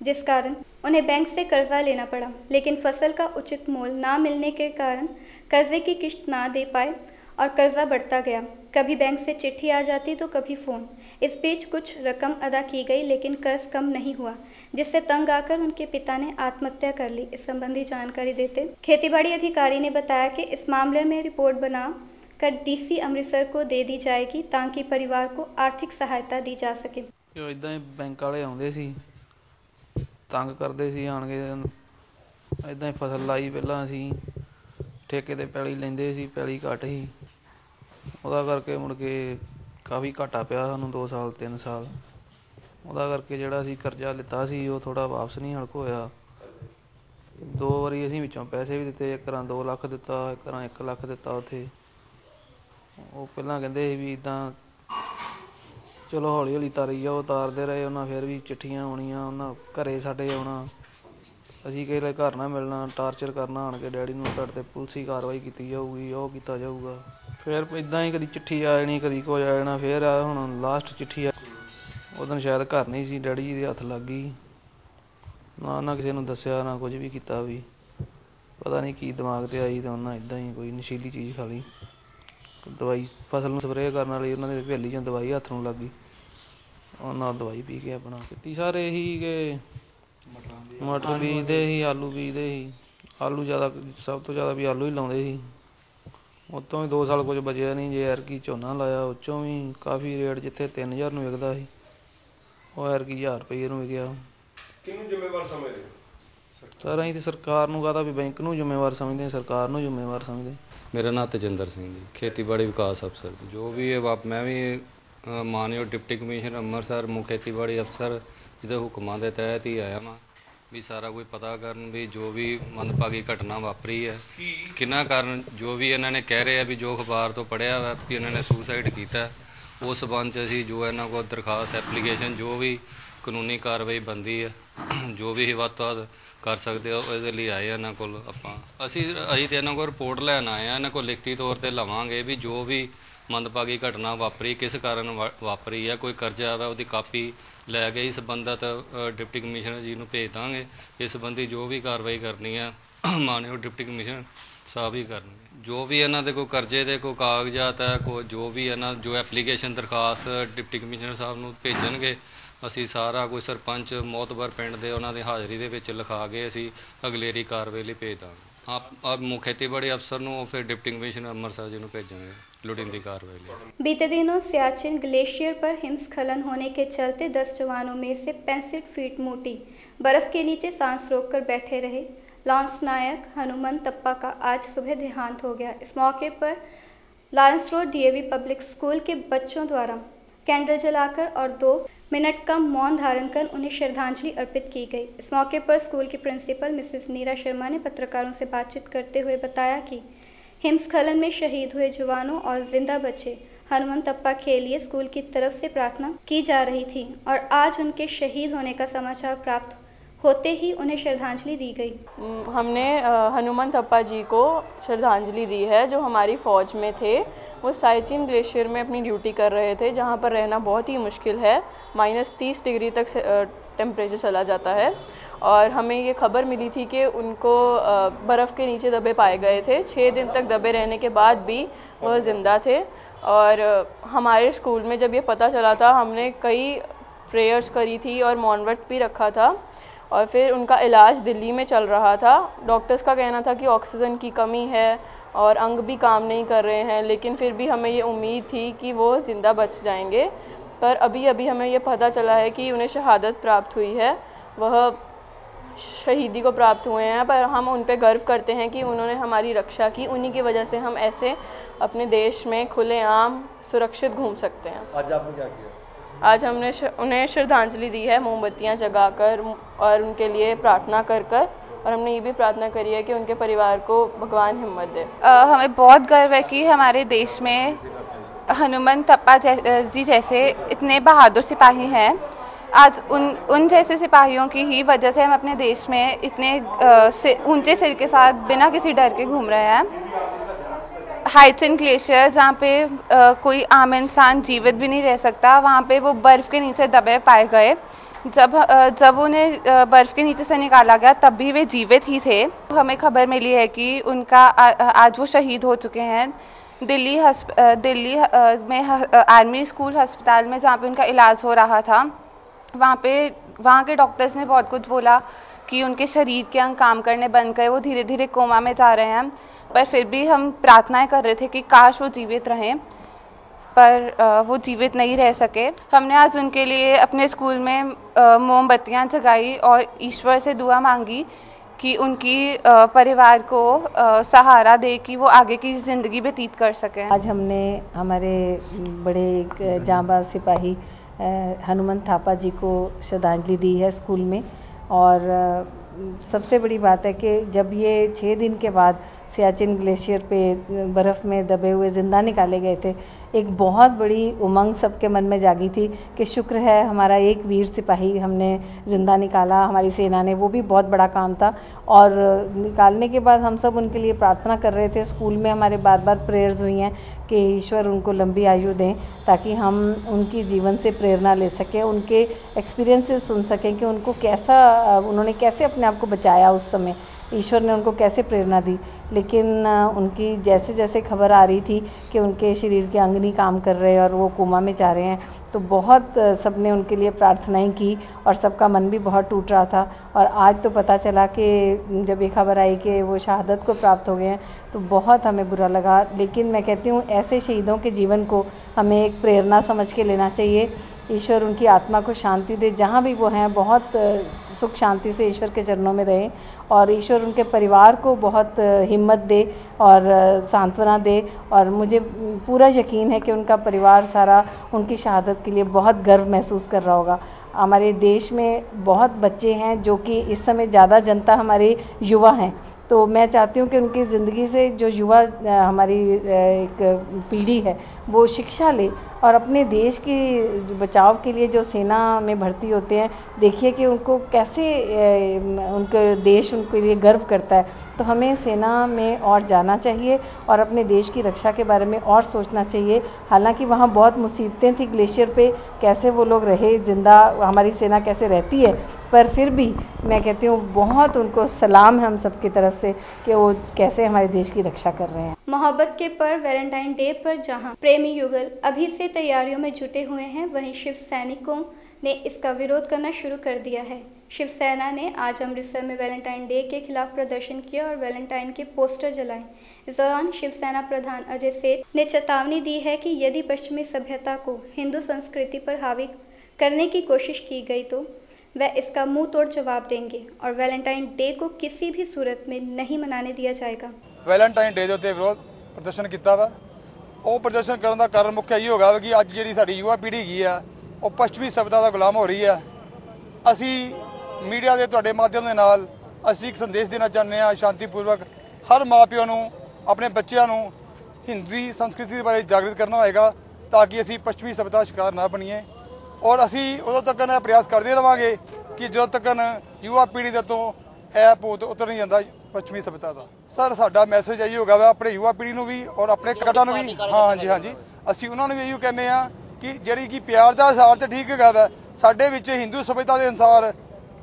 Speaker 1: जिस कारण उन्हें बैंक से कर्जा लेना पड़ा। लेकिन फ़सल का उचित मोल ना मिलने के कारण कर्जे की किश्त ना दे पाए और कर्जा बढ़ता गया। कभी बैंक से चिट्ठी आ जाती तो कभी फ़ोन। इस बीच कुछ रकम अदा की गई, लेकिन कर्ज कम नहीं हुआ, जिससे तंग आकर उनके पिता ने आत्महत्या कर ली। इस संबंधी जानकारी देते खेतीबाड़ी अधिकारी ने बताया कि इस मामले में रिपोर्ट बना कर डीसी अमृतसर को दे दी जाएगी ताकि परिवार को आर्थिक सहायता दी जा सके
Speaker 15: ਕਿ ਇਦਾਂ ਹੀ ਬੈਂਕ ਵਾਲੇ ਆਉਂਦੇ ਸੀ ਤੰਗ ਕਰਦੇ ਸੀ ਆਣ ਕੇ ਇਦਾਂ ਹੀ ਫਸਲ ਲਾਈ ਪਹਿਲਾਂ ਅਸੀਂ ਠੇਕੇ ਤੇ ਪੈਲੀ ਲੈਂਦੇ ਸੀ ਪੈਲੀ ਘੱਟ ਸੀ ਉਹਦਾ ਕਰਕੇ ਮੁੜ ਕੇ ਕਾਫੀ ਘਾਟਾ ਪਿਆ ਸਾਨੂੰ 2 ਸਾਲ 3 ਸਾਲ ਉਹਦਾ ਕਰਕੇ ਜਿਹੜਾ ਅਸੀਂ ਕਰਜ਼ਾ ਲਿੱਤਾ ਸੀ ਉਹ ਥੋੜਾ ਵਾਪਸ ਨਹੀਂ ਹਲਕ ਹੋਇਆ ਦੋ ਵਾਰੀ ਅਸੀਂ ਵਿੱਚੋਂ ਪੈਸੇ ਵੀ ਦਿੱਤੇ ਇੱਕ ਰਾਂ 2 ਲੱਖ ਦਿੱਤਾ ਇੱਕ ਰਾਂ 1 ਲੱਖ ਦਿੱਤਾ ਉੱਥੇ ਉਹ ਪਹਿਲਾਂ ਕਹਿੰਦੇ ਸੀ ਵੀ ਇਦਾਂ ਚਲੋ ਹੌਲੀ ਹੌਲੀ ਤਾਰੀ ਜਾਓ, ਤਾਰਦੇ ਰਹੇ ਉਹਨਾਂ, ਫਿਰ ਵੀ ਚਿੱਠੀਆਂ ਆਉਣੀਆਂ, ਉਹਨਾਂ ਘਰੇ ਸਾਡੇ ਆਉਣਾ। ਅਸੀਂ ਕਿਸੇ ਘਰ ਨਾ ਮਿਲਣਾ, ਟਾਰਚਰ ਕਰਨਾ, ਆਣ ਕੇ ਡੈਡੀ ਨੂੰ ਤੁਹਾਡੇ ਤੇ ਪੁਲਿਸੀ ਕਾਰਵਾਈ ਕੀਤੀ ਜਾਊਗੀ, ਉਹ ਕੀਤਾ ਜਾਊਗਾ। ਫਿਰ ਇਦਾਂ ਹੀ ਕਦੀ ਚਿੱਠੀ ਆ ਜਾਣੀ, ਕਦੀ ਕੁਝ ਆ ਜਾਣਾ, ਫਿਰ ਆ ਹੁਣ ਲਾਸਟ ਚਿੱਠੀ ਆ। ਉਦੋਂ ਸ਼ਾਇਦ ਘਰ ਨਹੀਂ ਸੀ, ਡੈਡੀ ਜੀ ਦੇ ਹੱਥ ਲੱਗ ਗਈ। ਨਾ ਨਾ ਕਿਸੇ ਨੂੰ ਦੱਸਿਆ, ਨਾ ਕੁਝ ਵੀ ਕੀਤਾ ਵੀ। ਪਤਾ ਨਹੀਂ ਕੀ ਦਿਮਾਗ ਤੇ ਆਈ ਤੇ ਉਹਨਾਂ ਇਦਾਂ ਹੀ ਕੋਈ ਨਸ਼ੀਲੀ ਚੀਜ਼ ਖਾ ਲਈ। ਦਵਾਈ ਫਸਲ ਨੂੰ ਸਪਰੇਅ ਕਰਨ ਵਾਲੀ ਉਹਨਾਂ ਦੇ ਹਵੇਲੀ ਜਾਂ ਦਵਾਈ ਹੱਥ ਨੂੰ ਲੱਗ ਗਈ। ਉਹਨਾਂ ਨਾਲ ਦਵਾਈ ਪੀ ਕੇ ਆਪਣਾ ਕੀਤੀ ਸਾਰੇ ਇਹੀ ਕਿ ਮਟਰ ਬੀਜਦੇ ਸੀ ਆਲੂ ਬੀਜਦੇ ਸੀ। ਆਲੂ ਜ਼ਿਆਦਾ ਸਭ ਤੋਂ ਜ਼ਿਆਦਾ ਵੀ ਆਲੂ ਹੀ ਲਾਉਂਦੇ ਸੀ। ਉਤੋਂ ਵੀ 2 ਸਾਲ ਕੁਝ ਬਚਿਆ ਨਹੀਂ। ਜੇ ਯਾਰ ਕੀ ਝੋਨਾ ਲਾਇਆ ਉੱਚੋਂ ਵੀ ਕਾਫੀ ਰੇਟ ਜਿੱਥੇ 3000 ਨੂੰ ਵਿਕਦਾ ਸੀ ਉਹ ਯਾਰ ਕੀ 1000 ਰੁਪਏ ਨੂੰ ਵਿਕਿਆ।
Speaker 3: ਕਿਹਨੂੰ ਜ਼ਿੰਮੇਵਾਰ ਸਮਝਦੇ
Speaker 15: ਸਰ ਅਸੀਂ ਤੇ ਸਰਕਾਰ ਨੂੰ ਕਹਦਾ ਵੀ ਬੈਂਕ ਨੂੰ ਜ਼ਿੰਮੇਵਾਰ ਸਮਝਦੇ ਹਾਂ, ਸਰਕਾਰ ਨੂੰ ਜ਼ਿੰਮੇਵਾਰ ਸਮਝਦੇ।
Speaker 16: ਮੇਰਾ ਨਾਮ ਤੇਜਿੰਦਰ ਸਿੰਘ ਜੀ, ਖੇਤੀਬਾੜੀ ਵਿਕਾਸ ਅਫਸਰ ਜੋ। ਵੀ ਇਹ ਵਾਪ, ਮੈਂ ਵੀ ਮਾਨਯੋਗ ਡਿਪਟੀ ਕਮਿਸ਼ਨਰ ਅੰਮ੍ਰਿਤਸਰ, ਮੁੱਖ ਖੇਤੀਬਾੜੀ ਅਫਸਰ, ਜਿਹਦੇ ਹੁਕਮਾਂ ਦੇ ਤਹਿਤ ਹੀ ਆਇਆ ਵਾਂ, ਵੀ ਸਾਰਾ ਕੁਝ ਪਤਾ ਕਰਨ ਵੀ ਜੋ ਵੀ ਮੰਦਭਾਗੀ ਘਟਨਾ ਵਾਪਰੀ ਹੈ, ਕਿੰਨਾ ਕਾਰਨ, ਜੋ ਵੀ ਇਹਨਾਂ ਨੇ ਕਹਿ ਰਹੇ ਆ ਵੀ ਜੋ ਅਖਬਾਰ ਤੋਂ ਪੜਿਆ ਵਾ ਵੀ ਇਹਨਾਂ ਨੇ ਸੁਸਾਈਡ ਕੀਤਾ, ਉਸ ਸਬੰਧ ਚ ਅਸੀਂ ਜੋ ਇਹਨਾਂ ਕੋਲ ਦਰਖਾਸਤ ਐਪਲੀਕੇਸ਼ਨ ਜੋ ਵੀ ਕਾਨੂੰਨੀ ਕਾਰਵਾਈ ਬੰਦੀ ਹੈ, ਜੋ ਵੀ ਵੱਧ ਤੋਂ ਵੱਧ ਕਰ ਸਕਦੇ ਹੋ, ਇਹਦੇ ਲਈ ਆਏ ਇਹਨਾਂ ਕੋਲ ਆਪਾਂ। ਅਸੀਂ ਅਸੀਂ ਤੇ ਇਹਨਾਂ ਕੋਲ ਰਿਪੋਰਟ ਲੈਣ ਆਏ ਆ, ਇਹਨਾਂ ਕੋਲ ਲਿਖਤੀ ਤੌਰ ਤੇ ਲਵਾਂਗੇ ਵੀ ਜੋ ਵੀ ਮੰਦਭਾਗੀ ਘਟਨਾ ਵਾਪਰੀ, ਕਿਸ ਕਾਰਨ ਵਾ- ਵਾਪਰੀ ਹੈ ਕੋਈ ਕਰਜ਼ਾ ਵਾ, ਉਹਦੀ ਕਾਪੀ ਲੈ ਕੇ ਹੀ ਸੰਬੰਧਤ ਡਿਪਟੀ ਕਮਿਸ਼ਨਰ ਜੀ ਨੂੰ ਭੇਜ ਦਾਂਗੇ। ਇਸ ਸੰਬੰਧੀ ਜੋ ਵੀ ਕਾਰਵਾਈ ਕਰਨੀ ਹੈ ਮਾਨਯੋਗ ਡਿਪਟੀ ਕਮਿਸ਼ਨਰ ਸਾਹਿਬ ਹੀ ਕਰਨਗੇ। ਜੋ ਵੀ ਇਹਨਾਂ ਦੇ ਕੋਈ ਕਰਜ਼ੇ ਦੇ ਕੋਈ ਕਾਗਜ਼ਾਤ ਹੈ ਕੋਈ ਜੋ ਵੀ ਇਹਨਾਂ, ਜੋ ਐਪਲੀਕੇਸ਼ਨ ਦਰਖਾਸਤ ਡਿਪਟੀ ਕਮਿਸ਼ਨਰ ਸਾਹਿਬ ਨੂੰ ਭੇਜਣਗੇ ਅਸੀਂ ਸਾਰਾ ਕੋਈ ਸਰਪੰਚ ਮੋਤਬਰ ਪਿੰਡ ਦੇ ਉਹਨਾਂ ਦੀ ਹਾਜ਼ਰੀ ਦੇ ਵਿੱਚ ਲਿਖਾ ਕੇ ਅਸੀਂ ਅਗਲੇਰੀ ਕਾਰਵਾਈ ਲਈ ਭੇਜ ਦਾਂਗੇ ਆਪ ਆਪ ਮੁੱਖ ਖੇਤੀਬਾੜੀ ਅਫਸਰ ਨੂੰ ਫਿਰ ਡਿਪਟੀ ਕਮਿਸ਼ਨਰ ਅੰਮ੍ਰਿਤਸਰ ਜੀ ਨੂੰ ਭੇਜਾਂਗੇ ਲੋੜੀਂਦੀ ਕਾਰਵਾਈ ਲਈ
Speaker 1: बीते दिनों सियाचिन ग्लेशियर पर हिमस्खलन होने के चलते 10 जवानों में से पैंसठ फीट मोटी बर्फ के नीचे सांस रोककर बैठे रहे लॉन्स नायक हनुमान तप्पा का आज सुबह देहांत हो गया इस मौके पर Lawrence road DAV public school के बच्चों द्वारा कैंडल जलाकर और दो मिनट का मौन धारण कर उन्हें श्रद्धांजलि अर्पित की गई। इस मौके पर स्कूल की प्रिंसिपल मिसेस नीरा शर्मा ने पत्रकारों से बातचीत करते हुए बताया कि हिमस्खलन में शहीद हुए जवानों और ज़िंदा बच्चे हनुमंत अप्पा के लिए स्कूल की तरफ़ से प्रार्थना की जा रही थी और आज उनके शहीद होने का समाचार प्राप्त होते ही उन्हें श्रद्धांजलि दी गई।
Speaker 17: हमने हनुमंत अप्पा जी को श्रद्धांजलि दी है, जो हमारी फ़ौज में थे। वो साइचिन ग्लेशियर में अपनी ड्यूटी कर रहे थे, जहाँ पर रहना बहुत ही मुश्किल है। माइनस तीस डिग्री तक टेम्परेचर चला जाता है। और हमें ये खबर मिली थी कि उनको बर्फ़ के नीचे दबे पाए गए थे। छः दिन तक दबे रहने के बाद भी वह ज़िंदा थे। और हमारे स्कूल में जब ये पता चला था, हमने कई प्रेयर्स करी थी और मौनव्रत भी रखा था। और फिर उनका इलाज दिल्ली में चल रहा था। डॉक्टर्स का कहना था कि ऑक्सीजन की कमी है और अंग भी काम नहीं कर रहे हैं, लेकिन फिर भी हमें ये उम्मीद थी कि वो ज़िंदा बच जाएँगे। पर अभी अभी हमें ये पता चला है कि उन्हें शहादत प्राप्त हुई है। वह शहीदी को प्राप्त हुए हैं, पर हम उन पर गर्व करते हैं कि उन्होंने हमारी रक्षा की। उन्हीं की वजह से हम ऐसे अपने देश में खुलेआम सुरक्षित घूम सकते हैं।
Speaker 18: आज आपने क्या किया?
Speaker 17: आज हमने उन्हें श्रद्धांजलि दी है मोमबत्तियाँ जगाकर और उनके लिए प्रार्थना कर कर और हमने ये भी प्रार्थना करी है कि उनके परिवार को भगवान हिम्मत दे।
Speaker 19: हमें बहुत गर्व है कि हमारे देश में हनुमान थप्पा जी जैसे इतने बहादुर सिपाही हैं। आज उन उन जैसे सिपाहियों की ही वजह से हम अपने देश में इतने ऊँचे सिर के साथ बिना किसी डर के घूम रहे हैं। हाइटन ग्लेशियर जहाँ पे आ, कोई आम इंसान जीवित भी नहीं रह सकता वहाँ पे वो बर्फ़ के नीचे दबे पाए गए। जब जब उन्हें बर्फ़ के नीचे से निकाला गया तब भी वे जीवित ही थे। हमें खबर मिली है कि उनका आ, आज वो शहीद हो चुके हैं। दिल्ली हस्प दिल्ली में आर्मी स्कूल अस्पताल में जहाँ पे उनका इलाज हो रहा था वहाँ पे वहाँ के डॉक्टर्स ने बहुत कुछ बोला कि उनके शरीर के अंग काम करने बंद गए वो धीरे धीरे कोमा में जा रहे हैं। पर फिर भी हम प्रार्थनाएँ कर रहे थे कि काश वो जीवित रहें, पर वो जीवित नहीं रह सके। हमने आज उनके लिए अपने स्कूल में मोमबत्तियाँ जगाई और ईश्वर से दुआ मांगी कि उनकी परिवार को सहारा दे कि वो आगे की ज़िंदगी व्यतीत कर सकें।
Speaker 20: आज हमने हमारे बड़े जांबाज सिपाही हनुमंत थापा जी को श्रद्धांजलि दी है स्कूल में और सबसे बड़ी बात है कि जब ये छः दिन के बाद सियाचिन ग्लेशियर पे, बर्फ़ में दबे हुए ज़िंदा निकाले गए थे। एक बहुत बड़ी उमंग सबके मन में जागी थी कि शुक्र है हमारा एक वीर सिपाही हमने ज़िंदा निकाला, हमारी सेना ने। वो भी बहुत बड़ा काम था और निकालने के बाद हम सब उनके लिए प्रार्थना कर रहे थे। स्कूल में हमारे बार बार प्रेयर्स हुई हैं कि ईश्वर उनको लंबी आयु दें ताकि हम उनकी जीवन से प्रेरणा ले सकें, उनके एक्सपीरियंसेस सुन सकें कि उनको कैसा, उन्होंने कैसे अपने आप को बचाया उस समय। ईश्वर ने उनको कैसे प्रेरणा दी? लेकिन उनकी जैसे जैसे खबर आ रही थी कि उनके शरीर के अंग नहीं काम कर रहे और वो कोमा में जा रहे हैं तो बहुत सबने उनके लिए प्रार्थनाएँ की और सबका मन भी बहुत टूट रहा था। और आज तो पता चला कि जब ये खबर आई कि वो शहादत को प्राप्त हो गए हैं तो बहुत हमें बुरा लगा। लेकिन मैं कहती हूँ, ऐसे शहीदों के जीवन को हमें एक प्रेरणा समझ के लेना चाहिए। ईश्वर उनकी आत्मा को शांति दे। जहाँ भी वो हैं, बहुत सुख शांति से ईश्वर के चरणों में रहें। और ईश्वर उनके परिवार को बहुत हिम्मत दे और सांत्वना दे। और मुझे पूरा यकीन है कि उनका परिवार सारा उनकी शहादत के लिए बहुत गर्व महसूस कर रहा होगा। हमारे देश में बहुत बच्चे हैं जो कि इस समय ज़्यादा जनता हमारे युवा हैं। तो मैं चाहती हूँ कि उनकी ज़िंदगी से जो युवा हमारी एक पीढ़ी है, वो शिक्षा ले और अपने देश की बचाव के लिए जो सेना में भर्ती होते हैं, देखिए कि उनको कैसे उनके देश उनके लिए गर्व करता है। तो हमें सेना में और जाना चाहिए और अपने देश की रक्षा के बारे में और सोचना चाहिए। हालाँकि वहाँ बहुत मुसीबतें थी ग्लेशियर पे, कैसे वो लोग रहे, ज़िंदा हमारी सेना कैसे रहती है? पर फिर भी मैं कहती हूँ, बहुत उनको सलाम है हम सब की तरफ़ से कि वो कैसे हमारे देश की रक्षा कर रहे हैं।
Speaker 1: मोहब्बत के पर्व वैलेंटाइन डे पर जहाँ प्रेमी युगल अभी से तैयारियों में जुटे हुए हैं, वहीं शिव सैनिकों ने इसका विरोध करना शुरू कर दिया है। शिवसेना ने आज अमृतसर में वैलेंटाइन डे के खिलाफ प्रदर्शन किया और वैलेंटाइन के पोस्टर जलाए इस दौरान शिवसेना प्रधान अजय सेठ ने चेतावनी दी है कि यदि पश्चिमी सभ्यता को हिंदू संस्कृति पर हावी करने की कोशिश की गई तो वह इसका मुंह तोड़ जवाब देंगे और वैलेंटाइन डे को किसी भी सूरत में नहीं मनाने दिया जाएगा
Speaker 21: ਵੈਲੈਂਟਾਈਨ ਡੇ ਦੇ ਉੱਤੇ ਵਿਰੋਧ ਪ੍ਰਦਰਸ਼ਨ ਕੀਤਾ ਵਾ
Speaker 18: ਉਹ ਪ੍ਰਦਰਸ਼ਨ ਕਰਨ ਦਾ ਕਾਰਨ ਮੁੱਖ ਇਹੀ ਹੋਗਾ ਕਿ ਅੱਜ ਜਿਹੜੀ ਸਾਡੀ ਯੁਵਾ ਪੀੜ੍ਹੀ ਹੈਗੀ ਆ ਉਹ ਪੱਛਮੀ ਸਭਿਅਤਾ ਦਾ ਗੁਲਾਮ ਹੋ ਰਹੀ ਹੈ ਅਸੀਂ ਮੀਡੀਆ ਦੇ ਤੁਹਾਡੇ ਮਾਧਿਅਮ ਦੇ ਨਾਲ ਅਸੀਂ ਇੱਕ ਸੰਦੇਸ਼ ਦੇਣਾ ਚਾਹੁੰਦੇ ਹਾਂ ਸ਼ਾਂਤੀਪੂਰਵਕ ਹਰ ਮਾਪਿਆਂ ਨੂੰ, ਆਪਣੇ ਬੱਚਿਆਂ ਨੂੰ ਹਿੰਦੀ, ਸੰਸਕ੍ਰਿਤੀ ਦੇ ਬਾਰੇ ਜਾਗਰਿਤ ਕਰਨਾ ਹੋਏਗਾ ਤਾਂ ਕਿ ਅਸੀਂ ਪੱਛਮੀ ਸਭਿਅਤਾ ਦਾ ਸ਼ਿਕਾਰ ਨਾ ਬਣੀਏ। ਔਰ ਅਸੀਂ ਉਦੋਂ ਤੱਕ ਇਹ ਪ੍ਰਯਾਸ ਕਰਦੇ ਰਵਾਂਗੇ ਕਿ ਜਦੋਂ ਤੱਕ ਯੁਵਾ ਪੀੜ੍ਹੀ ਦੇ ਤੋਂ ਇਹ ਭੂਤ ਉਤਰ ਨਹੀਂ ਜਾਂਦਾ ਪੱਛਮੀ ਸਭਿਅਤਾ ਦਾ। ਸਰ, ਸਾਡਾ ਮੈਸੇਜ ਇਹੀ ਹੋਗਾ ਵਾ, ਆਪਣੇ ਯੁਵਾ ਪੀੜ੍ਹੀ ਨੂੰ ਵੀ ਔਰ ਆਪਣੇ ਕਟਾਂ ਨੂੰ ਵੀ। ਹਾਂ ਹਾਂਜੀ ਹਾਂਜੀ। ਅਸੀਂ ਉਹਨਾਂ ਨੂੰ ਵੀ ਇਹੀ ਕਹਿੰਦੇ ਆ ਕਿ ਜਿਹੜੀ ਕਿ ਪਿਆਰ ਦਾ ਇਜ਼ਹਾਰ ਤੇ ਠੀਕ ਹੈਗਾ ਵਾ, ਸਾਡੇ ਵਿੱਚ ਹਿੰਦੂ ਸਭਿਅਤਾ ਦੇ ਅਨੁਸਾਰ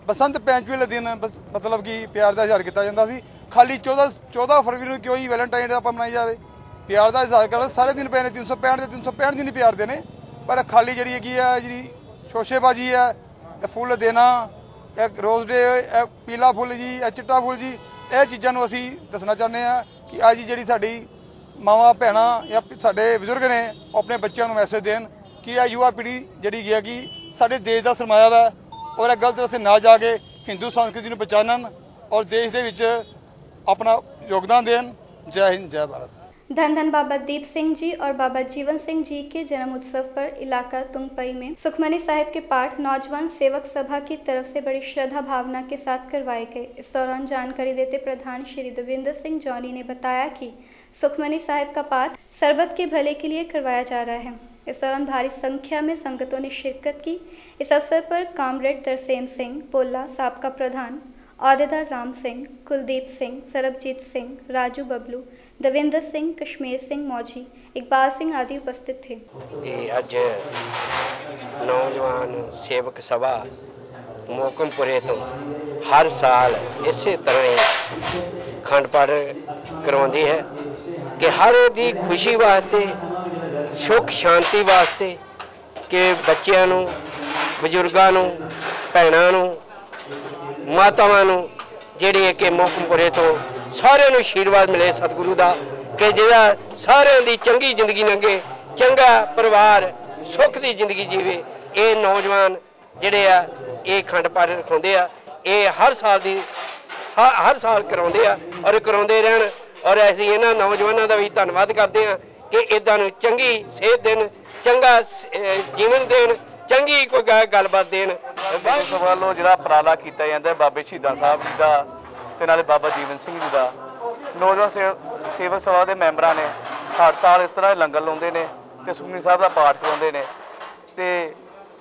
Speaker 18: ਬਸੰਤ ਪੈਂਚਮੀ ਵਾਲੇ ਦਿਨ ਬਸ- ਮਤਲਬ ਕਿ ਪਿਆਰ ਦਾ ਇਜ਼ਹਾਰ ਕੀਤਾ ਜਾਂਦਾ ਸੀ। ਖਾਲੀ 14 14 ਫਰਵਰੀ ਨੂੰ ਕਿਉਂ ਹੀ ਵੈਲੈਂਟਾਈਨ ਡੇ ਆਪਾਂ ਮਨਾਈ ਜਾਵੇ? ਪਿਆਰ ਦਾ ਇਜ਼ਹਾਰ ਕਰਨ ਸਾਰੇ ਦਿਨ ਪਏ ਨੇ 365 ਦੇ 365 ਦਿਨ ਹੀ ਪਿਆਰ ਦੇ ਨੇ। ਪਰ ਖਾਲੀ ਜਿਹੜੀ ਹੈਗੀ ਆ, ਜਿਹੜੀ ਸ਼ੋਸ਼ੇਬਾਜ਼ੀ ਹੈ ਇਹ ਫੁੱਲ ਦੇਣਾ, ਇਹ ਰੋਜ਼ ਡੇ, ਇਹ ਪੀਲਾ ਫੁੱਲ ਜੀ, ਇਹ ਚਿੱਟਾ ਫੁੱਲ ਜੀ, ਇਹ ਚੀਜ਼ਾਂ ਨੂੰ ਅਸੀਂ ਦੱਸਣਾ ਚਾਹੁੰਦੇ ਆ ਕਿ ਅੱਜ ਜਿਹੜੀ ਸਾਡੀ ਮਾਵਾਂ, ਭੈਣਾਂ ਜਾਂ ਸਾਡੇ ਬਜ਼ੁਰਗ ਨੇ ਉਹ ਆਪਣੇ ਬੱਚਿਆਂ ਨੂੰ ਮੈਸੇਜ ਦੇਣ ਕਿ ਇਹ ਯੁਵਾ ਪੀੜ੍ਹੀ ਜਿਹੜੀ ਹੈਗੀ ਸਾਡੇ ਦੇਸ਼ ਦਾ ਸਰਮਾਇਆ ਵਾ। ਔਰ ਇਹ ਗਲਤ ਰਸਤੇ ਨਾ ਜਾ ਕੇ ਹਿੰਦੂ ਸੰਸਕ੍ਰਿਤੀ ਨੂੰ ਪਛਾਣਨ ਔਰ ਦੇਸ਼ ਦੇ ਵਿੱਚ ਆਪਣਾ ਯੋਗਦਾਨ ਦੇਣ ਜੈ ਹਿੰਦ ਜੈ ਭਾਰਤ
Speaker 1: धन धन बाबा दीप सिंह जी और बाबा जीवन सिंह जी के जन्म उत्सव पर इलाका तुंगपई में सुखमनी साहिब के पाठ नौजवान सेवक सभा की तरफ से बड़ी श्रद्धा भावना के साथ करवाए गए इस दौरान जानकारी देते प्रधान श्री देवेंद्र सिंह जौनी ने बताया कि सुखमनी साहिब का पाठ सरबत के भले के लिए करवाया जा रहा है इस दौरान भारी संख्या में संगतों ने शिरकत की। इस अवसर पर कामरेड तरसेम सिंह पोला सबका प्रधान औहदेदार राम सिंह, कुलदीप सिंह, सरबजीत सिंह, राजू बबलू, दविंदर सिंह, कश्मीर सिंह मौजी, इकबाल सिंह आदि उपस्थित थे।
Speaker 21: जी अज नौजवान सेवक सभा मोकमपुरे तो हर साल इस तरह खंड पाठ करवा है कि हर दी खुशी वास्ते ਸੁੱਖ, ਸ਼ਾਂਤੀ ਵਾਸਤੇ ਕਿ ਬੱਚਿਆਂ ਨੂੰ, ਬਜ਼ੁਰਗਾਂ ਨੂੰ, ਭੈਣਾਂ ਨੂੰ, ਮਾਤਾਵਾਂ ਨੂੰ ਜਿਹੜੇ ਕਿ ਮੋਕਮਪੁਰੇ ਤੋਂ ਸਾਰਿਆਂ ਨੂੰ ਆਸ਼ੀਰਵਾਦ ਮਿਲੇ ਸਤਿਗੁਰੂ ਦਾ ਕਿ ਜਿਹੜਾ ਸਾਰਿਆਂ ਦੀ ਚੰਗੀ ਜ਼ਿੰਦਗੀ ਲੰਘੇ, ਚੰਗਾ ਪਰਿਵਾਰ ਸੁੱਖ ਦੀ ਜ਼ਿੰਦਗੀ ਜੀਵੇ, ਇਹ ਨੌਜਵਾਨ ਜਿਹੜੇ ਆ, ਇਹ ਖੰਡ ਪਾਠ ਰਖਾਉਂਦੇ ਆ, ਇਹ ਹਰ ਸਾਲ ਦੀ ਸਾ- ਹਰ ਸਾਲ ਕਰਾਉਂਦੇ ਆ ਔਰ ਕਰਾਉਂਦੇ ਰਹਿਣ ਔਰ ਅਸੀਂ ਇਹਨਾਂ ਨੌਜਵਾਨਾਂ ਦਾ ਵੀ ਧੰਨਵਾਦ ਕਰਦੇ ਆ ਕਿ ਇਦਾਂ ਨੂੰ ਚੰਗੀ ਸਿਹਤ ਦੇਣ ਚੰਗਾ ਅਹ, ਜੀਵਨ ਦੇਣ ਚੰਗੀ ਕੋਈ ਗ- ਗੱਲਬਾਤ ਦੇਣ
Speaker 22: ਉਸ ਵੱਲੋਂ ਜਿਹੜਾ ਉਪਰਾਲਾ ਕੀਤਾ ਜਾਂਦਾ ਹੈ ਬਾਬੇ ਸ਼ਹੀਦਾਂ ਸਾਹਿਬ ਜੀ ਦਾ ਤੇ ਨਾਲੇ ਬਾਬਾ ਜੀਵਨ ਸਿੰਘ ਜੀ ਦਾ ਨੌਜਵਾਨ ਸੇ- ਸੇਵਕ ਸਭਾ ਦੇ ਮੈਂਬਰਾਂ ਨੇ ਹਰ ਸਾਲ ਇਸ ਤਰ੍ਹਾਂ ਦੇ ਲੰਗਰ ਲਾਉਂਦੇ ਨੇ ਤੇ ਸੁਖਮਨੀ ਸਾਹਿਬ ਦਾ ਪਾਠ ਕਰਾਉਂਦੇ ਨੇ ਤੇ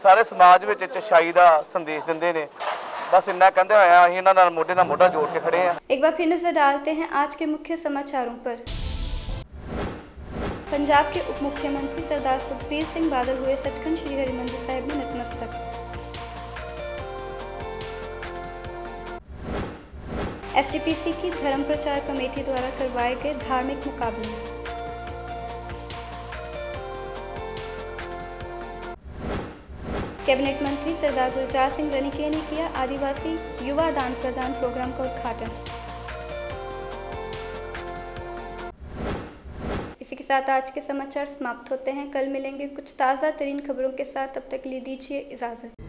Speaker 22: ਸਾਰੇ ਸਮਾਜ ਵਿੱਚ ਚਸ਼ਾਈ ਦਾ ਸੰਦੇਸ਼ ਦਿੰਦੇ ਨੇ ਬਸ ਇੰਨਾ ਕਹਿੰਦੇ ਹੋਇਆ ਅਸੀਂ ਇਹਨਾਂ ਨਾਲ ਮੋਢੇ ਨਾਲ ਮੋਢਾ ਜੋੜ ਕੇ ਖੜੇ ਆ
Speaker 1: एक बार फिर नजर डालते हैं आज के मुख्य समाचारों पर पंजाब के उप मुख्यमंत्री सरदार सुखबीर सिंह बादल हुए सचखंड श्री हरिमंदिर साहिब में नतमस्तक। एसटीपीसी की धर्म प्रचार कमेटी द्वारा करवाए गए धार्मिक मुकाबले। कैबिनेट मंत्री सरदार गुलजार सिंह रनिके ने किया आदिवासी युवा दान प्रदान प्रोग्राम का उद्घाटन। इसी के साथ आज के समाचार समाप्त होते हैं कल मिलेंगे कुछ ताज़ा तरीन खबरों के साथ तब तक के लिए दीजिए इजाज़त